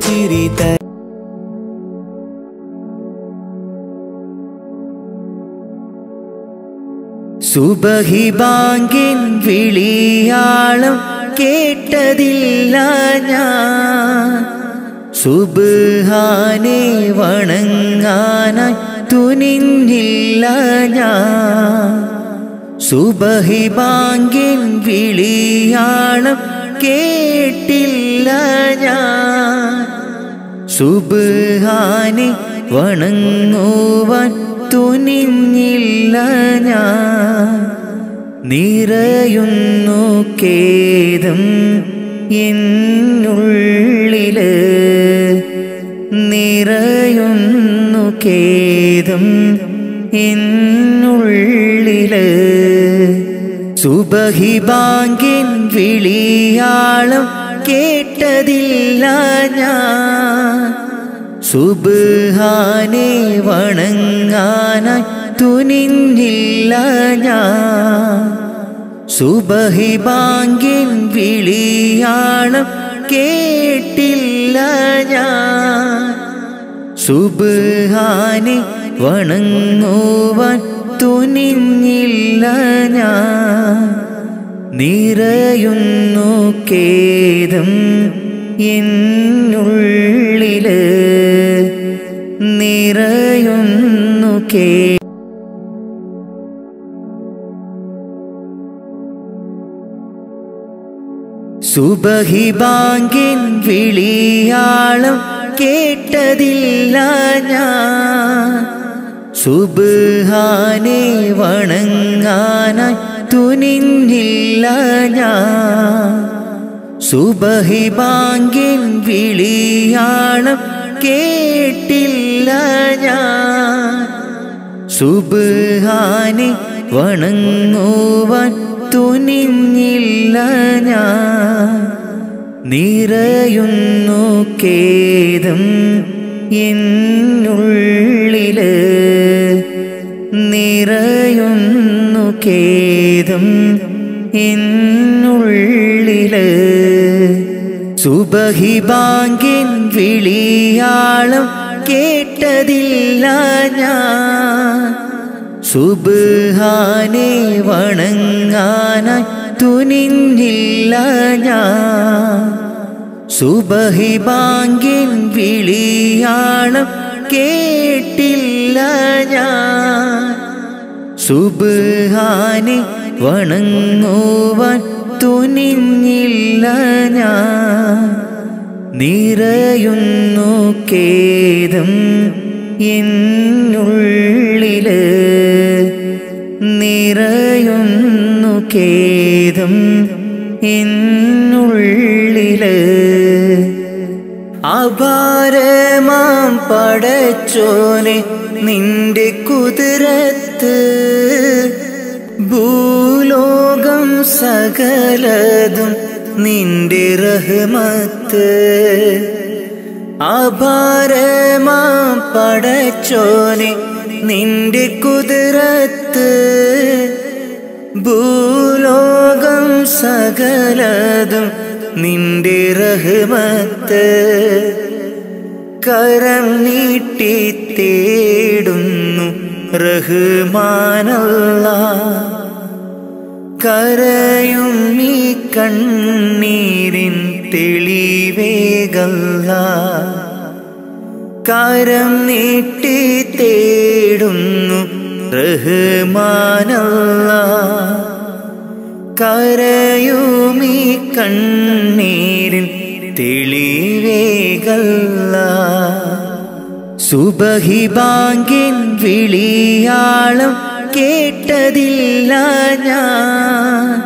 Speaker 1: അതരം ചിരി തരി
Speaker 2: സുബഹി ബാങ്കിൻ വിളിയാളം കേട്ടതില്ല ഞാൻ. സുബാനെ വണങ്ങാനായി തുനിഞ്ഞില്ല ഞാൻ. സുബഹി ബാങ്കിൻ വിളിയാളം കേട്ടില്ല ഞാൻ. സുബാനെ വണങ്ങുവാൻ തുനിഞ്ഞില്ല ഞാൻ. നിറയുന്നു കേദം എന്നുള്ളിൽ നിറയുന്നു കേദം എന്നുള്ളിൽ സുബഹിബാങ്കിൻ വിളിയാളം കേട്ടതില്ല ഞാൻ. സുബാനെ വണങ്ങാനായി തുനിഞ്ഞില്ല ഞാൻ. സുബഹി ബാങ്കിൻ വിളിയാളം കേട്ടില്ല ഞാൻ. സുബാനെ വണങ്ങുവാൻ തുനിഞ്ഞില്ല ഞാൻ. നിറയുന്നു കേദം എന്നുള്ളിൽ നിറയുന്നു കേ സുബഹി ബാങ്കിൻ വിളിയാളം കേട്ടതില്ല ഞാൻ. സുബാനെ വണങ്ങാനായി തുനിഞ്ഞില്ല ഞാൻ. സുബഹി ബാങ്കിൻ വിളിയാളം കേട്ടില്ല ഞാൻ. സുബാനെ വണങ്ങുവാൻ തുനിഞ്ഞില്ല ഞാൻ. നിറയുന്നു കേദം എന്നുള്ളിൽ നിറയുന്നു കേദം എന്നുള്ളിൽ സുബഹിബാങ്കിൻ വിളിയാളം കേട്ടതില്ല ഞാൻ. സുബാനെ വണങ്ങാനായി തുനിഞ്ഞില്ല ഞാൻ. സുബഹിബാങ്കിൻ വിളിയാളം കേട്ടില്ല ഞാൻ. സുബാനെ വണങ്ങുവാൻ തുനിഞ്ഞില്ല ഞാൻ. നിറയുന്നു കേദം എന്നുള്ളിൽ നിറയുന്നു കേദം എന്നുള്ളിൽ അപാരമാം പടച്ചോനെ നിന്റെ കുതിരത്ത് സകലതും നിന്റെ റഹ്മത്ത്. അപാരമാ പടച്ചോനെ നിന്റെ കുതിരത്ത്. ഭൂലോകം സകലതും നിന്റെ റഹ്മത്ത്. കരം നീട്ടി തേടുന്നു റഹ്മാനല്ല. കരയും നീ കണ്ണീരിൻ തെളിവേകല്ല. കരം നീട്ടി തേടുന്നു റഹ്മാനല്ല. കരയുമീ കണ്ണീരിൻ തെളിവേകല്ല. സുബഹി ബാങ്കിൻ വിളിയാളം കേട്ടതില്ല ഞാൻ.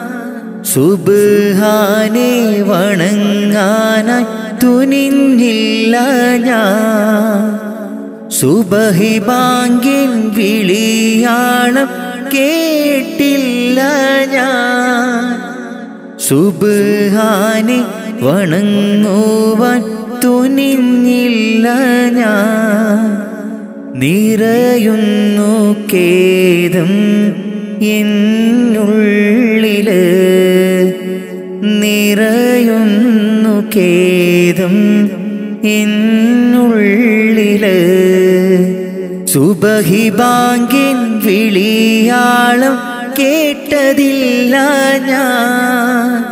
Speaker 2: സുബാനെ വണങ്ങാനായി തുനിഞ്ഞില്ല ഞാൻ. സുബഹി ബാങ്കിൻ വിളിയാളം കേട്ടില്ല ഞാൻ. സുബാനെ വണങ്ങുവാൻ തുനിഞ്ഞില്ല ഞാൻ. നിറയുന്നു കേതും എന്നുള്ളിൽ. നിറയുന്നു കേതും എന്നുള്ളിൽ. സുബഹി ബാങ്കിൻ വിളിയാളം കേട്ടതില്ല ഞാൻ.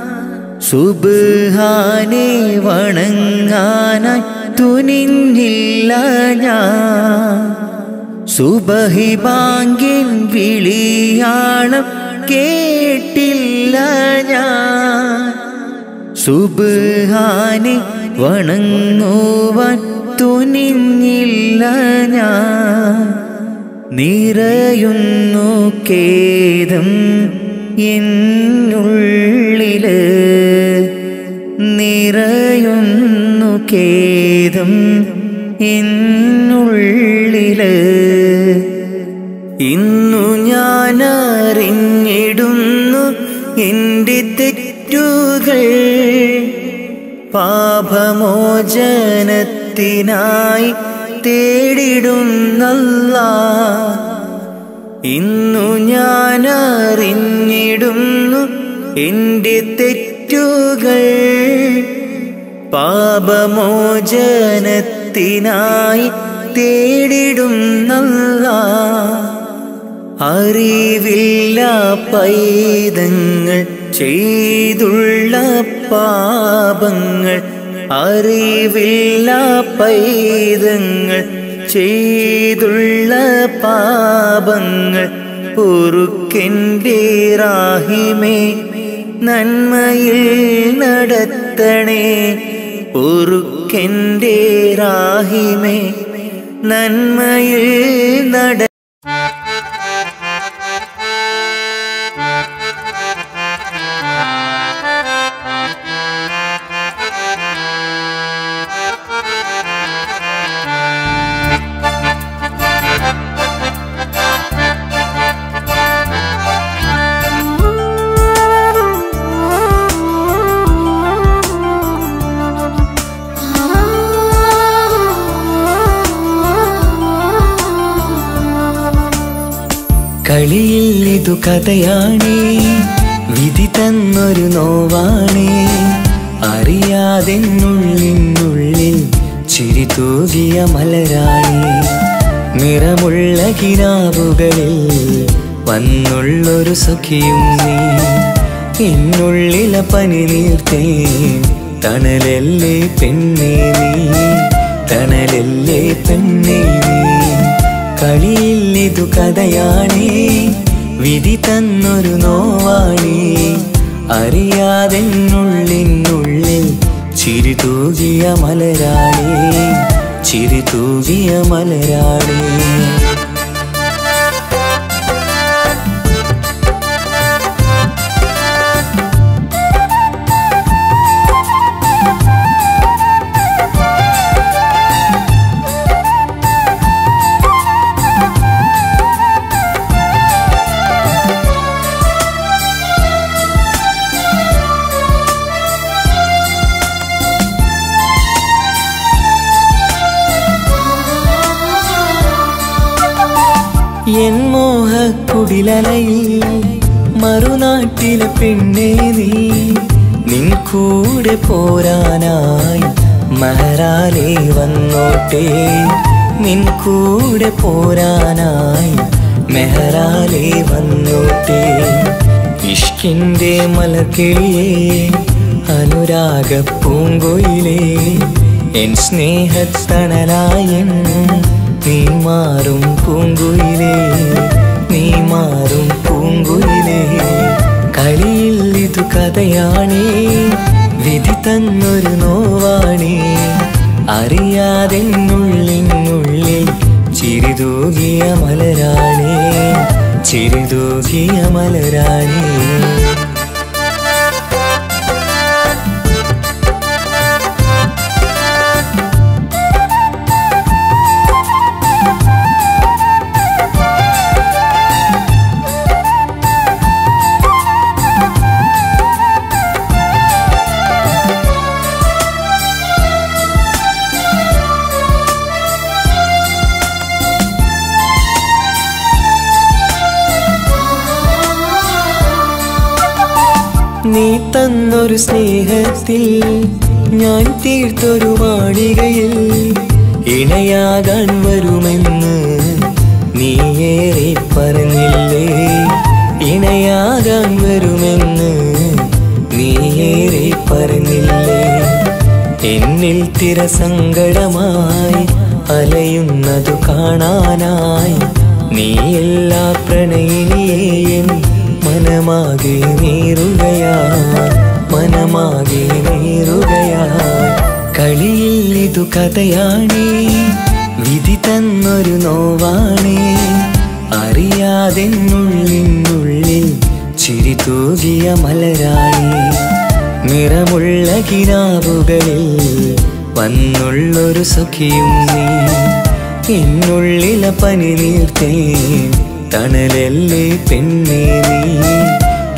Speaker 2: സുബാനെ വണങ്ങാനായി തുനിഞ്ഞില്ല ഞാൻ. സുബഹി ബാങ്കിൻ വിളിയാളം കേട്ടില്ല ഞാൻ. സുബാനെ വണങ്ങുവാൻ തുനിഞ്ഞില്ല ഞാൻ. നിറയുന്നു കേദം എന്നുള്ളിൽ നിറയുന്നു കേദം എന്നുള്ളിൽ ഇന്നു ഞാനറിഞ്ഞിടുന്നു എന്റെ തെറ്റുകൾ. പാപമോചനത്തിനായി തേടിടുന്നല്ല. ഇന്നു ഞാനറിഞ്ഞിടുന്നു എന്റെ പാപമോചനത്തിനായി തേടിടുന്നല്ല അറിവില്ല പൈതങ്ങൾ ചെയ്തുള്ള പാപങ്ങൾ അറിവില്ല പൈതങ്ങൾ ചെയ്തുള്ള പാപങ്ങൾ പൊറുക്കെന്റെ റാഹിമേ നന്മയിൽ നടത്തണേ. പൊറുക്കെന്റെ റാഹിമേ നന്മയിൽ നട ും
Speaker 1: ഇതു കഥയാണേ. വിധി തന്നൊരു നോവാണേ. അറിയാതെന്നുള്ളിനുള്ളിൽ ചിരി തൂകിയ മലരാണി. നിറമുള്ള കിനാവുകളിൽ വന്നുള്ളൊരു സഖിയും നീ. എന്നുള്ളില പനി നീർത്തേ. തണലല്ലേ പെണ്ണേ നീ. തണലല്ലേ പെണ്ണേ നീ. കളിയിൽ ഇതു കഥയാണേ. വിധി തന്നൊരു നോവാണി. അറിയാതെന്നുള്ളിനുള്ളിൽ ചിരി തൂകിയ മലരാണി. ചിരി തൂകിയ മലരാണേ. മോഹക്കുടിലലയിൽ മറുനാട്ടിലെ പെണ്ണേ നീ. നിൻ കൂടെ പോരാനായി മഹരാലേ വന്നോട്ടെ. നിൻ കൂടെ പോരാനായി മെഹറാലേ വന്നോട്ടെ. ഇഷ്കിന്റെ മലക്കിളിയേ അനുരാഗ പൂങ്കൊയിലേ. എൻ സ്നേഹത്തണലായൻ നീ മാറും പൂങ്കുയിലേ. നീ മാറും പൂങ്കുയിലേ. കളിയിൽ ഇതു കഥയാണേ. വിധി തന്നൊരു നോവാണേ. അറിയാതെന്നുള്ളിനുള്ളിൽ ചിരിതൂകിയ മലരാണേ. ചിരിതൂകിയ മലരാണേ. തന്നൊരു സ്നേഹത്തിൽ ഞാൻ തീർത്തൊരു മാളികയിൽ ഇണയാകാൻ വരുമെന്ന് നീയേറെ പറഞ്ഞില്ലേ? ഇണയാകാൻ വരുമെന്ന് നീയേറെ പറഞ്ഞില്ലേ? എന്നിൽ തിരസങ്കടമായി അലയുന്നതു കാണാനായി നീ എല്ലാ പ്രണയിനിയേയും മനമാകെ നീറുകയാ മനമാകെ നീറുകയാ കളിയിൽ ഇതു കഥയാണേ. വിധി തന്നൊരു നോവാണേ. അറിയാതെന്നുള്ളിനുള്ളിൽ ചിരി തൂകിയ മലരാണി. നിറമുള്ള കിനാവുകളിൽ വന്നുള്ളൊരു സഖിയും നീ. എന്നുള്ളില പനി നീർത്തേ തണലല്ലേ പെണ്ണേ നീ.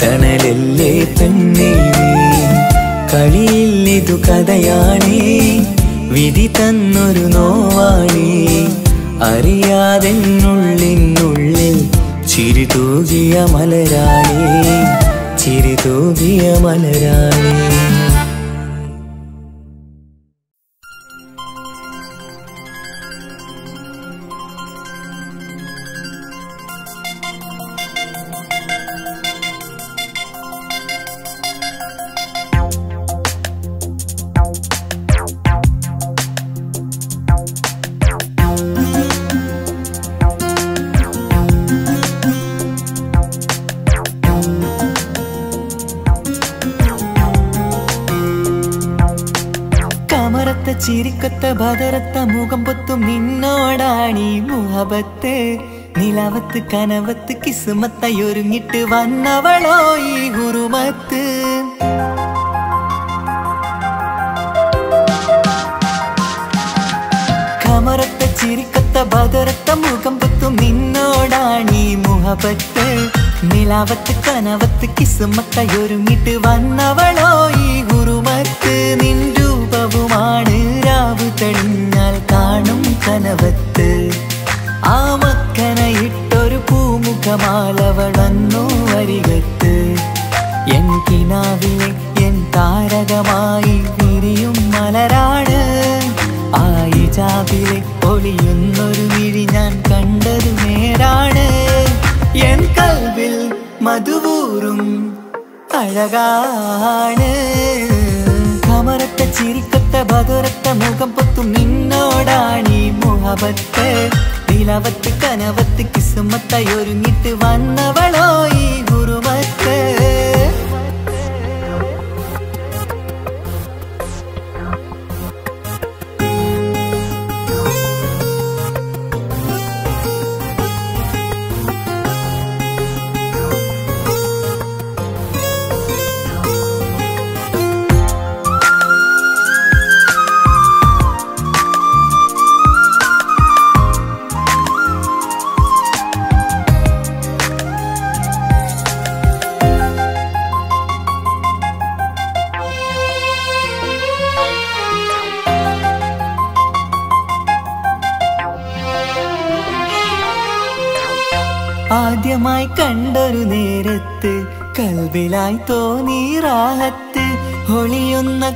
Speaker 1: തണലല്ലേ പെണ്ണേ നീ. കളിയിൽ ഇതു കഥയാണേ. വിധി തന്നൊരു നോവാണേ. അറിയാതെന്നുള്ളിനുള്ളിൽ ചിരി തൂകിയ മലരാണേ. ചിരി തൂകിയ നിലവത്ത് കനവത്ത് കിസുമത്തയൊരുങ്ങിട്ട് വന്നവളോ ഈ ഗുരുമത്ത്. കമറത്ത ചിരിക്കത്ത ബദറത്ത മുഖം പത്തു നിന്നോടാണീ മുഹബത്ത് നിലാവത്ത് കനവത്ത് കിസുമത്തയൊരുങ്ങിട്ട് വന്നവളോ ഈ ഗുരുമത്ത്. നിൻ രൂപവുമാണ് രാവ് തെളിഞ്ഞാൽ കാണും കനവത്ത് പൂമുഖമാലവളന്നു വരികത്ത് എൻ കിനാവിലെ എൻ താരകമായി വിരിയും ആയി ചാവിലെ ഒളിയുന്നൊരു വിഴി ഞാൻ കണ്ടത് നേരാണ് എൻ കൽവിൽ മധുവൂറും അഴകാണ്. കമറത്ത ചിരിക്കത്ത ബതുരത്ത മുഖം പൊത്തും നിന്നോടാണീ മുഹബത്ത് നിലവത്ത് കനവത്ത് കിസുമത്തായി ഒരുങ്ങിട്ട് വന്നവളോ ഈ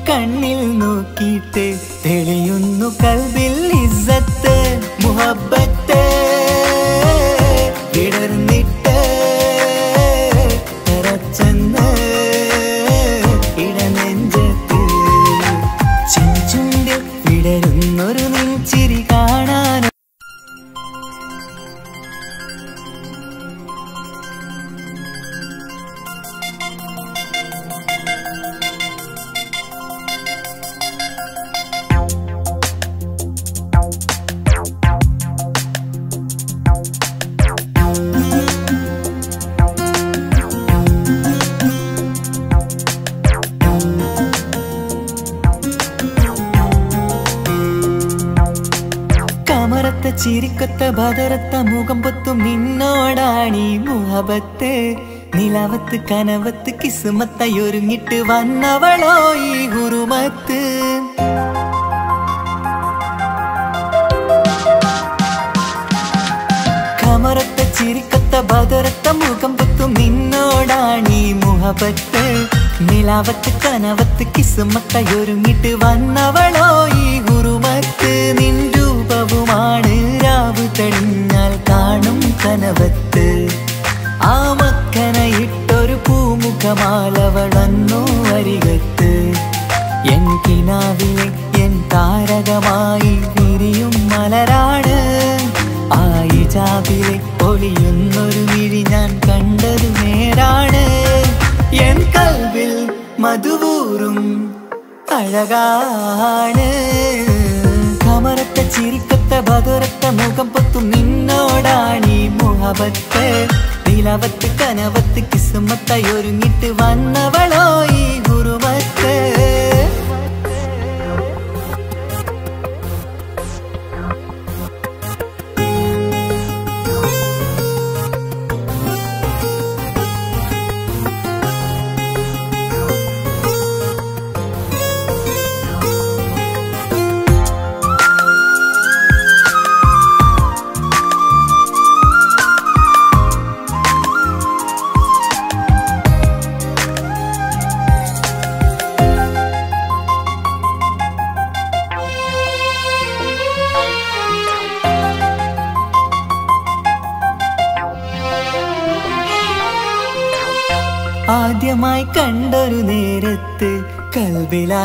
Speaker 1: കണ്ണിൽ നോക്കിയിട്ട് ചിരിക്കത്ത ബദറത്ത മുഖം പൊത്തും നിന്നോടാണീ മുഹബത്ത്. നിലവത്ത് കനവത്ത് കിസുമത്തായി ഒരുങ്ങിട്ട് വന്നവളോ ഈ ഗുരുമത്ത് കമറത്ത ചിരിക്കത്ത ബദറത്ത മുഖം പൊത്തും നിന്നോടാണീ മുഹബത്ത്. നിലാവത്ത് കനവത്ത് കിസുമത്തായി ഒരുങ്ങിട്ട് വന്നവളോ തെളിഞ്ഞാൽ കാണും കനവത്ത്. ആ മക്കനയിട്ടൊരു പൂമുഖമാലവളന്നു അരികത്ത് എൻ കിനാവിലെ എൻ താരകമായി വിരിയും മലരാട് ആയി ആയിജാബിലെ ഒളിയുന്നൊരു വിഴി ഞാൻ കണ്ടത് നേരാണ്. എൻ കൽവിൽ മധുവൂറും അഴകാണ് കമരത്തെ ചിരിക്കത്ത ബതുരത്ത മുഖം പൊത്തും നിന്നോടാണീ മുഹബത്ത്. നിലവത്ത് കനവത്ത് കിസുമത്തായി ഒരുങ്ങിട്ട് വന്നവളോ ഈ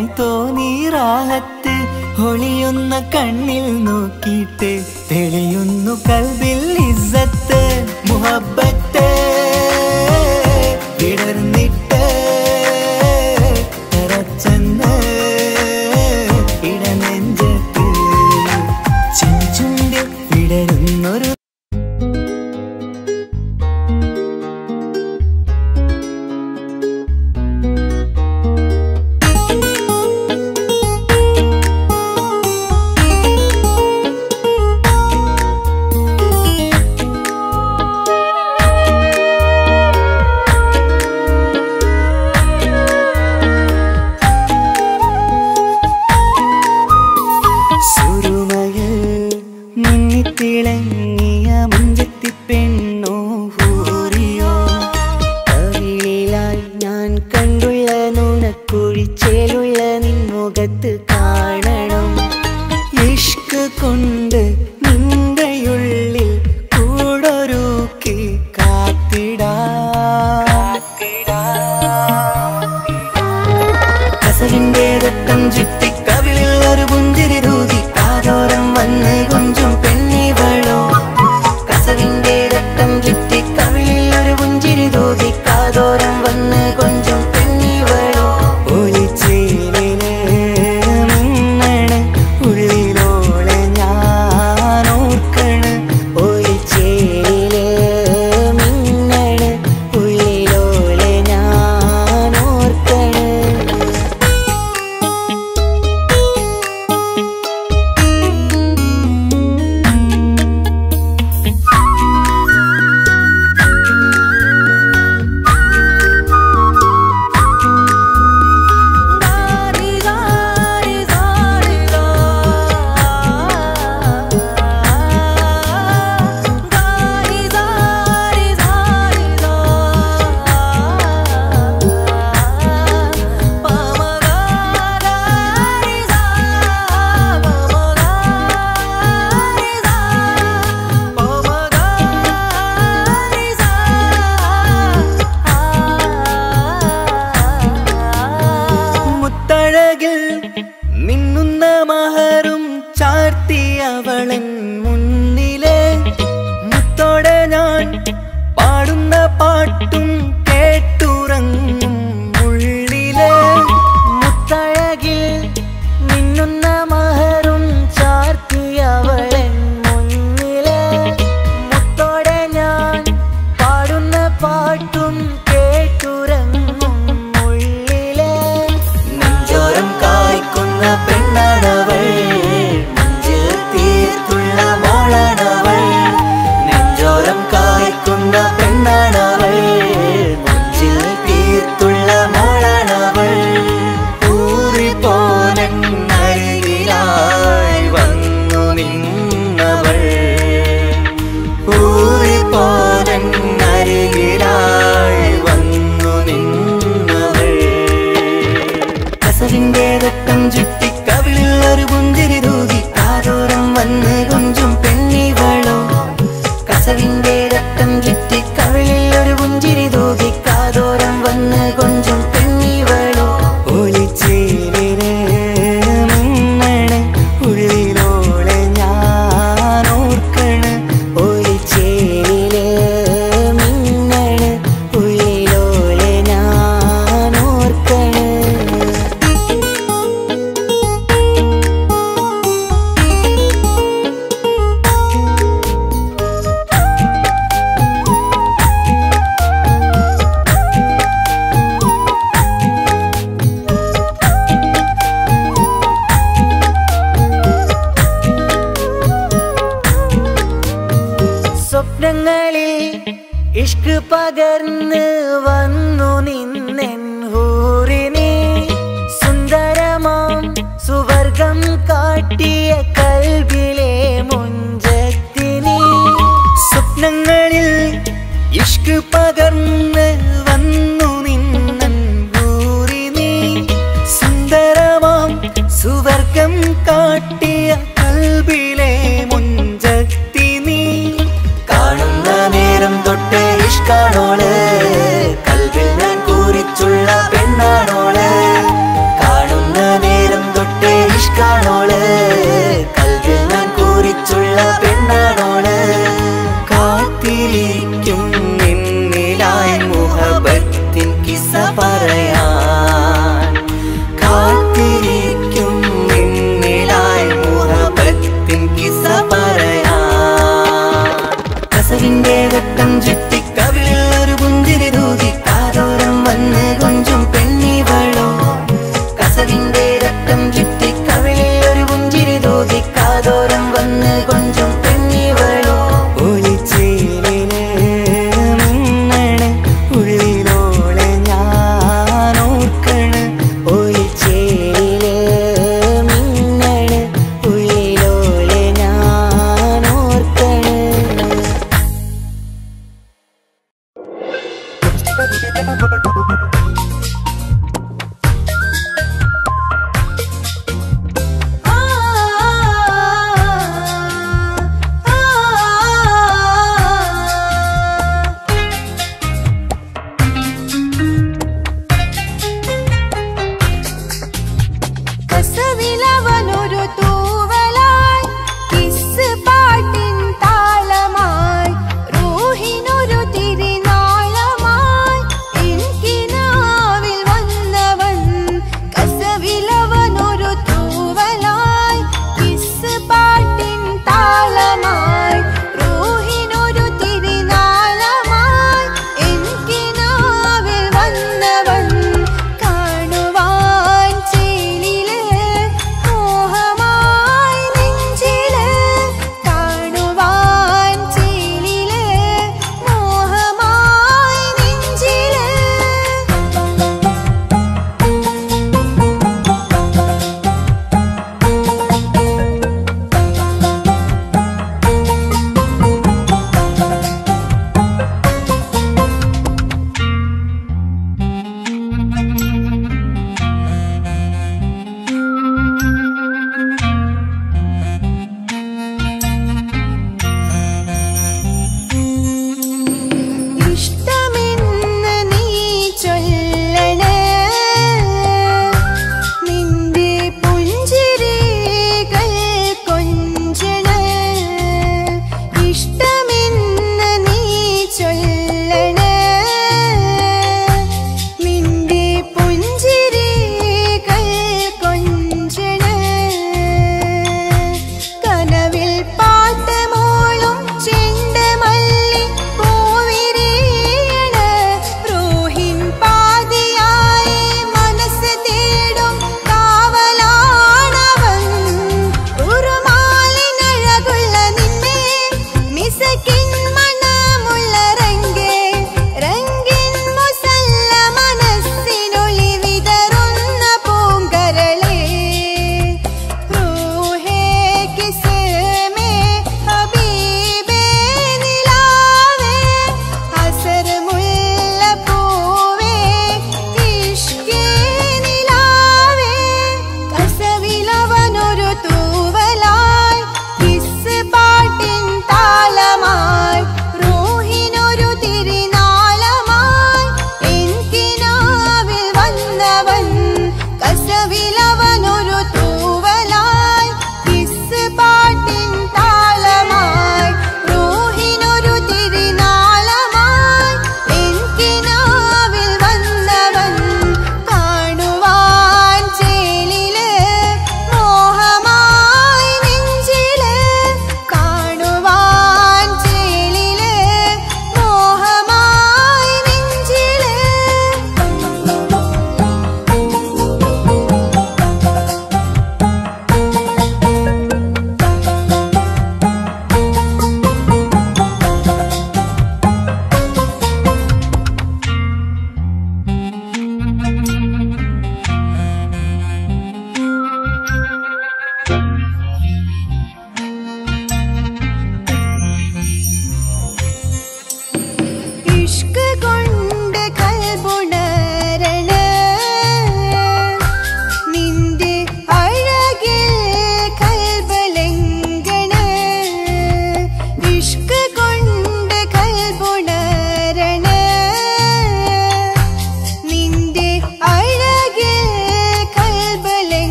Speaker 1: കൽബിലായി തോന്നി റാഹത്ത്. ഒളിയുന്ന കണ്ണിൽ നോക്കിയിട്ട് തെളിയുന്നു
Speaker 6: കൽവിൽ
Speaker 2: ഇസ്സത്ത്.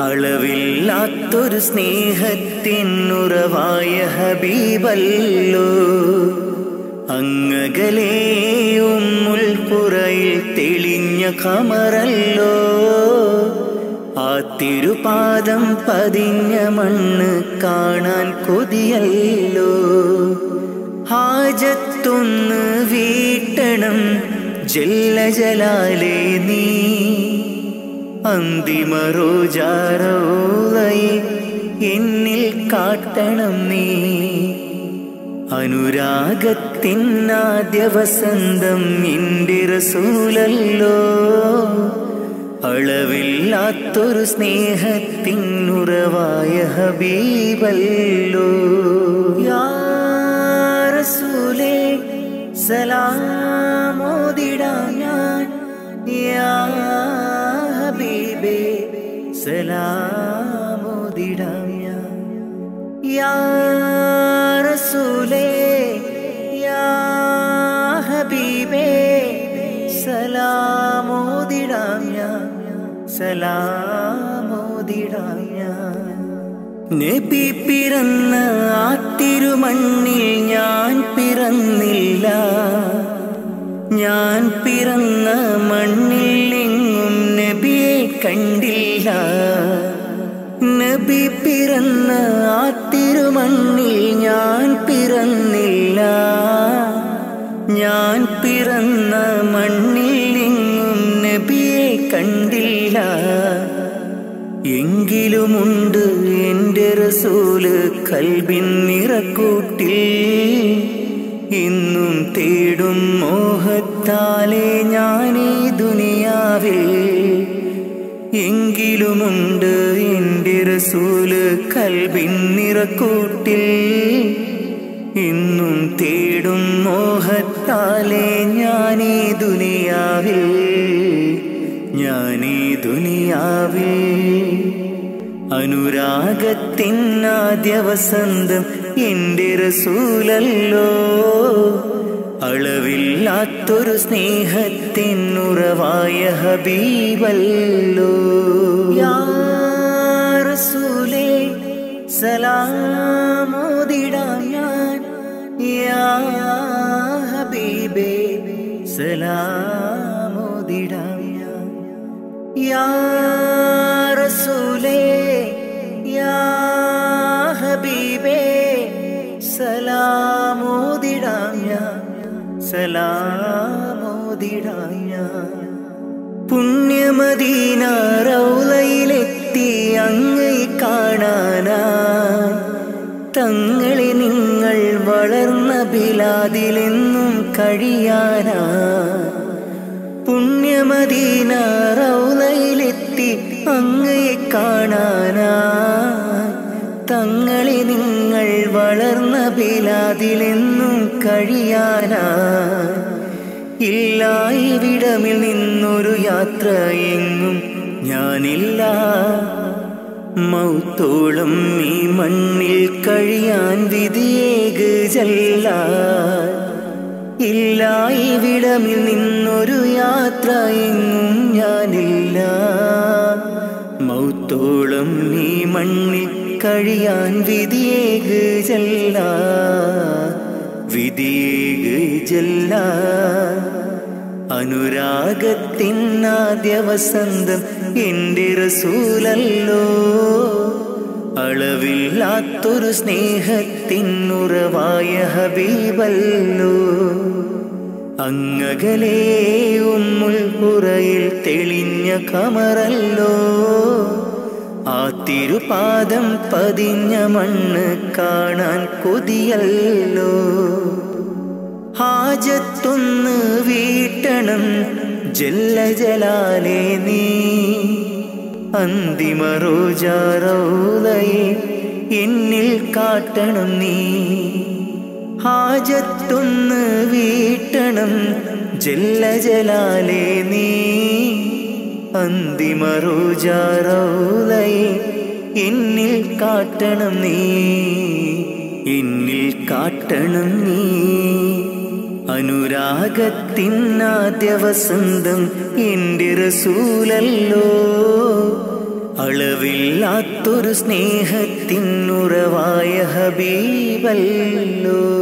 Speaker 2: അളവില്ലാത്തൊരു സ്നേഹത്തിനുറവായ ഹബീബല്ലോ. അങ്ങകലെയും മുൾപ്പുറയിൽ തെളിഞ്ഞ കമറല്ലോ. ആ തിരുപാദം പതിഞ്ഞ മണ്ണ് കാണാൻ കൊതിയല്ലോ. ഹാജത്തൊന്ന് വീട്ടണം ജല്ല ജലാലേ നീ. അന്തിമ റോജാറോളൈ എന്നിൽ കാട്ടണം നീ. അനുരാഗത്തിൻ അനുരാഗത്തിനാദ്യ വസന്തം എന്റെ റസൂലല്ലോ അളവില്ലാത്തൊരു സ്നേഹത്തിനുറവായ ഹബീബല്ലോ. യാസൂലേ സലാമോദിടാം ഞാൻ യാ സലാമോദിടാം ഞാൻ യാ റസൂലേ യാ ഹബീബേ സലാമോദിടാം ഞാൻ സലാമോദിടാം ഞാൻ നബി പിറന്ന ആ ഞാൻ പിറന്നില്ല. ഞാൻ പിറന്ന മണ്ണിൽ എങ്ങും നബിയെ കണ്ടില്ല. നബി പിറന്ന ആ തിരുമണ്ണിൽ ഞാൻ പിറന്നില്ല. ഞാൻ പിറന്ന മണ്ണിൽ എങ്ങും നബിയെ കണ്ടില്ല. എങ്കിലുമുണ്ട് എന്റെ റസൂൽ കൽബിൻ നിറക്കൂട്ടിൽ. ഇന്നും തേടും മോഹത്താലെ ഞാനീ ദുനിയാവേ എങ്കിലുമുണ്ട് റസൂൽ കൽബിൻ നിറക്കൂട്ടിൽ ഇന്നും തേടും മോഹത്താലേ ഞാനീ ദുനിയാവിൽ ഞാനീ ദുനിയാവിൽ. അനുരാഗത്തിൻ ആദ്യ വസന്തം എന്റെ റസൂലല്ലോ അളവില്ലാത്തൊരു സ്നേഹത്തിനുറവായ ഹബീബല്ലോ. യാ റസൂലേ സലാമോദിടാം ഞാൻ. യാ ഹബീബേ സലാമോദിടാം ഞാൻ. യാ റസൂലേ യാ ഹബീബേ സലാമോദിടാം ഞാൻ. സലാമോദിടാം ഞാൻ. പുണ്യമദീന റൗലയിലെത്തി അങ്ങൈ കാണാനാ തങ്ങളെ നിങ്ങൾ വളർന്ന ബിലാദിലെന്നും കഴിയാനാ. പുണ്യമദീന റൗലയിലെത്തി അങ്ങയെ കാണാനാ. തങ്ങളെ നിങ്ങൾ വളർന്ന ബിലാദിലെന്നും കഴിയാനാ. ഇല്ല ഇവിടമിൽ നിന്നൊരു യാത്ര എങ്ങും ഞാനില്ല. മൗത്തോളം ഈ മണ്ണിൽ കഴിയാൻ വിധിയേക് ജല്ല. ഇല്ല ഇവിടമിൽ നിന്നൊരു യാത്ര എങ്ങും ഞാനില്ല. മൗത്തോളം ഈ മണ്ണിൽ കഴിയാൻ വിധിയേക് ജല്ല. വിധിയേക് ജല്ല. അനുരാഗത്തിനാദ്യ വസന്തം എന്റെ റസൂലല്ലോ. അളവില്ലാത്തൊരു സ്നേഹത്തിനുറവായ ഹബീബല്ലോ. അങ്ങകലേ ഉമ്മുൾപുറയിൽ തെളിഞ്ഞ കമറല്ലോ. ആ തിരുപാദം പതിഞ്ഞ മണ്ണ് കാണാൻ കൊതിയല്ലോ. ഹാജത്തൊന്ന് വീട്ടണം ജല്ല ജലാലേ നീ. അന്തിമ റോജാറൗലയെ എന്നിൽ കാട്ടണം നീ. ഹാജത്തൊന്ന് വീട്ടണം ജല്ല ജലാലേ നീ. അന്തിമ റോജാറൗലയെ എന്നിൽ കാട്ടണം നീ. എന്നിൽ കാട്ടണം നീ. അനുരാഗത്തിനാദ്യ വസന്തം എന്റെ റസൂലല്ലോ. അളവില്ലാത്തൊരു സ്നേഹത്തിനുറവായ ഹബീബല്ലോ.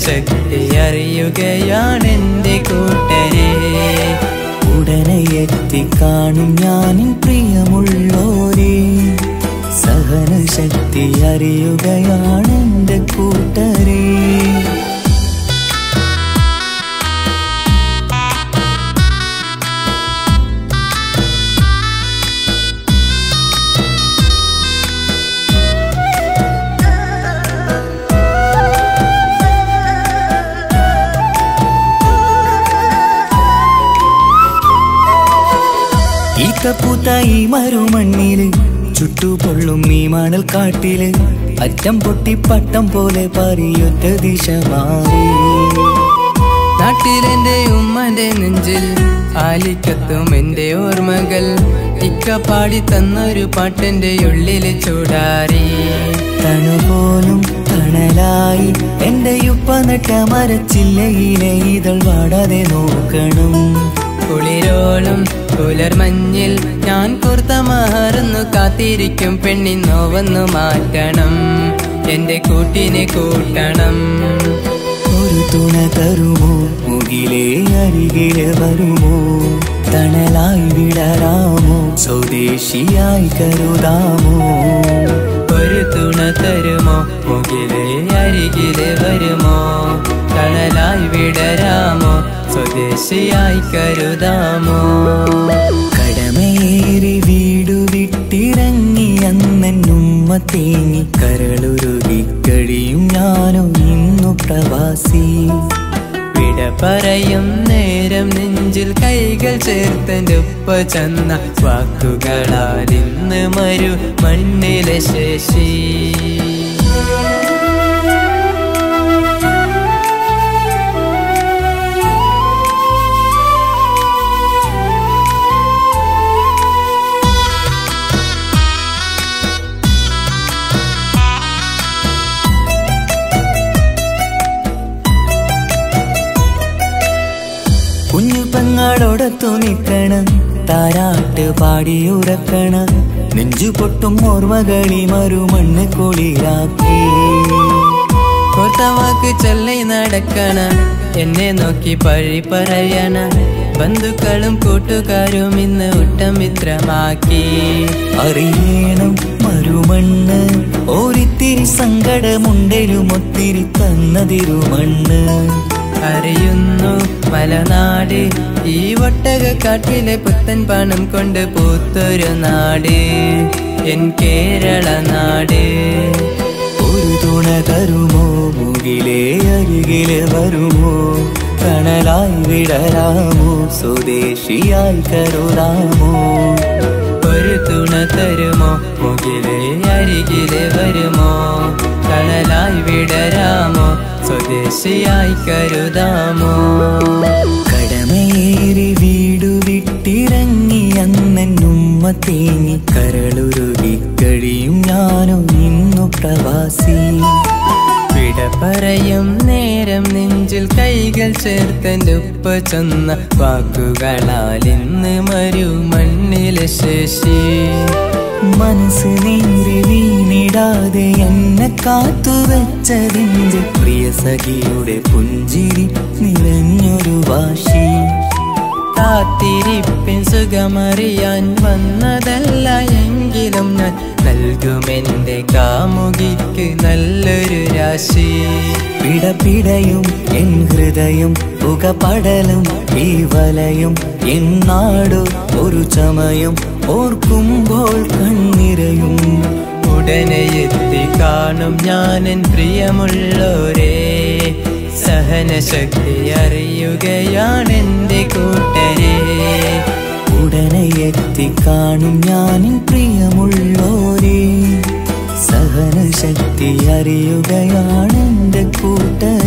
Speaker 7: സഹനശക്തി അറിയുകയാണെന്റെ കൂട്ടരെ.
Speaker 1: ഉടനെ എത്തി കാണും ഞാനിൻ പ്രിയമുള്ളോരേ. സഹനശക്തി അറിയുകയാണെന്റെ കാട്ടിൽ അറ്റം പൊട്ടി പട്ടം പോലെ പറിയൊറ്റ ദിശ മാറി.
Speaker 7: നാട്ടിലെന്റെ ഉമ്മന്റെ നെഞ്ചിൽ ആലിക്കത്തും എന്റെ ഓർമ്മകൾ. ഇക്ക പാടി തന്നൊരു പാട്ടെന്റെ ഉള്ളിൽ ചൂടാറി.
Speaker 1: തണുപോലും തണലായി എന്റെ ഉപ്പ നട്ട മരച്ചില്ലയിലെ ഇതൾ വാടാതെ നോക്കണം.
Speaker 7: കുളിരോളും പുലർമഞ്ഞിൽ ഞാൻ കുർത്ത മാറുന്നു കാത്തിരിക്കും പെണ്ണി നോവന്നു മാറ്റണം. എന്റെ കൂട്ടിനെ കൂട്ടണം.
Speaker 1: ഒരു തുണ തരുമോ? മുകിലേ അരികിലെ വരുമോ? തണലായി വിടരാമോ? സ്വദേശിയായി കരുതാമോ?
Speaker 7: ഒരു തുണ തരുമോ? മുകിലെ അരികിലെ വരുമോ? തണലായി വിടരാമോ? സ്വദേശിയായി കരുതാമോ?
Speaker 1: അന്നെന്നുമ്മ തേങ്ങി കരളുരുകി കഴിയും ഞാനോ ഇന്നു പ്രവാസി.
Speaker 7: വിട പറയും നേരം നെഞ്ചിൽ കൈകൾ ചേർത്തന്റെ ഉപ്പ ചെന്ന വാക്കുകളാൽ ഇന്ന് മരു മണ്ണിലെ ശേഷി.
Speaker 1: പാടിയുറക്കണം നെഞ്ചു പൊട്ടും ഓർമ്മകളി മറുമണ്ണ് കുളിരാക്കി.
Speaker 7: വാക്ക് ചൊല്ലി നടക്കണ. എന്നെ നോക്കി പഴി പറയണ. ബന്ധുക്കളും കൂട്ടുകാരും ഇന്ന് ഉട്ടമിത്രമാക്കി
Speaker 1: അറിയണം മറുമണ്ണ് ഒരിത്തിരി സങ്കടമുണ്ടരുമൊത്തിരി തന്നതിരുമണ്ണ്.
Speaker 7: അറിയുന്നു മലനാട് ഈ ഒട്ടക കാട്ടിലെ പുത്തൻ പണം കൊണ്ട് പൂത്തൊരു നാട്. എൻ കേരള നാട്.
Speaker 1: ഒരു തുണ തരുമോ? മുകിലേ അരികിലെ വരുമോ? കണലായി വിടരാമോ? സ്വദേശിയായി കരുതാമോ?
Speaker 7: ഒരു തുണ തരുമോ? മുകിലെ അരികിലെ വരുമോ? കണലായി വിടരാമോ? സ്വദേശിയായി കരുതാമോ?
Speaker 1: കടമേറി വീടു വിട്ടിറങ്ങി അന്നെന്നുമ്മ തേങ്ങി കരളുരുകി കഴിയും ഞാനും ഇന്നു പ്രവാസി.
Speaker 7: വിട പറയും നേരം നെഞ്ചിൽ കൈകൾ ചേർത്തന്റെ ഉപ്പ ചെന്ന വാക്കുകളാൽ ഇന്ന് മരു മണ്ണിലെ ശേഷി.
Speaker 1: മനസ്സ് നീറി വീണിടാതെ എന്നെ കാത്തു വെച്ചതിന്റെ പ്രിയ സഖിയുടെ പുഞ്ചിരി നിറഞ്ഞൊരു വാശി.
Speaker 7: കാത്തിരിപ്പിൻ സുഖമറിയാൻ വന്നതല്ല എങ്കിലും ഞാൻ നൽകുമെന്റെ കാമുകിക്ക് നല്ലൊരു രാശി.
Speaker 1: പിടപിടയും എൻ ഹൃദയം പുകപടലും
Speaker 6: ഈ വലയും എന്നാടു ഒരു ചമയം ഓർക്കുമ്പോൾ കണ്ണിരയും.
Speaker 7: ഉടനെ എത്തി കാണും ഞാനൻ പ്രിയമുള്ളോരേ സഹനശക്തി അറിയുകയാണെന്റെ കൂട്ടരെ.
Speaker 6: ഉടനെ എത്തി കാണും ഞാനിൻ പ്രിയമുള്ളോരേ സഹനശക്തി അറിയുകയാണെന്റെ കൂട്ടരേ.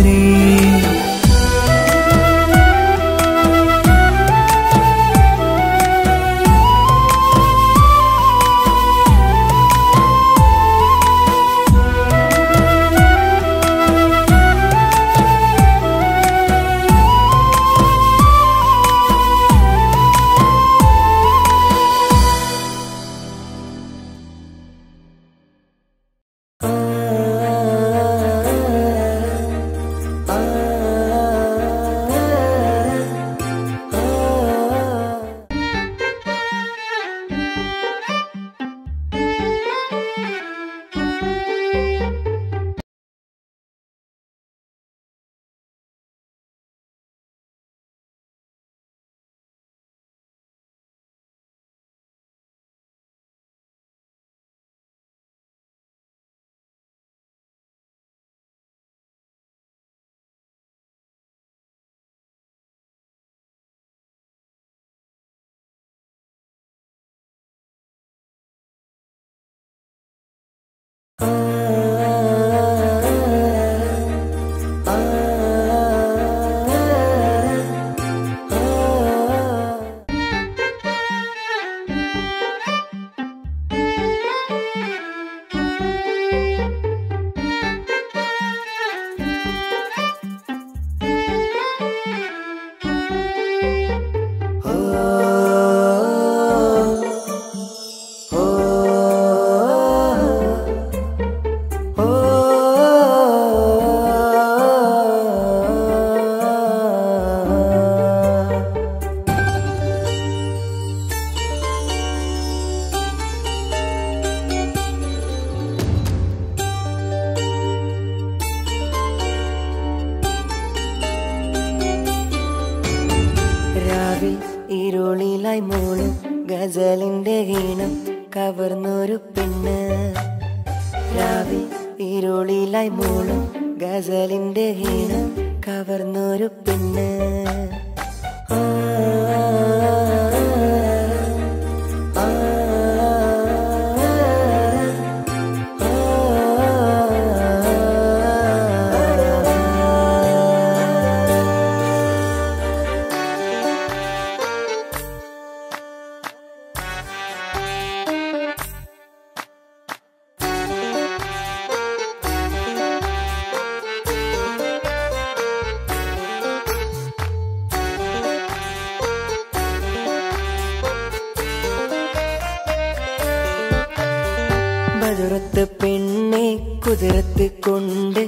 Speaker 8: കുതിരത്ത് കൊണ്ട്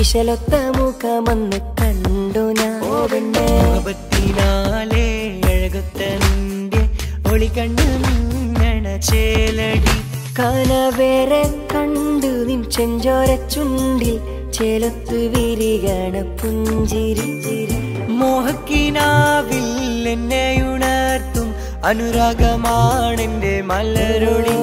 Speaker 8: ഇശലൊത്ത മുഖമെന്ന് കണ്ടു ഞാൻ.
Speaker 7: മുഖത്തിനാലെ മിന്നണ ചേലടി.
Speaker 8: കനവേറെ കണ്ടു നിൻ ചെഞ്ചോര ചുണ്ടിൽ ചേലത്ത് വിരികണ പുഞ്ചിരി.
Speaker 7: മോഹക്കിനാവിൽ എന്നെ ഉണർത്തും അനുരാഗമാണെന്റെ മലരൊളി.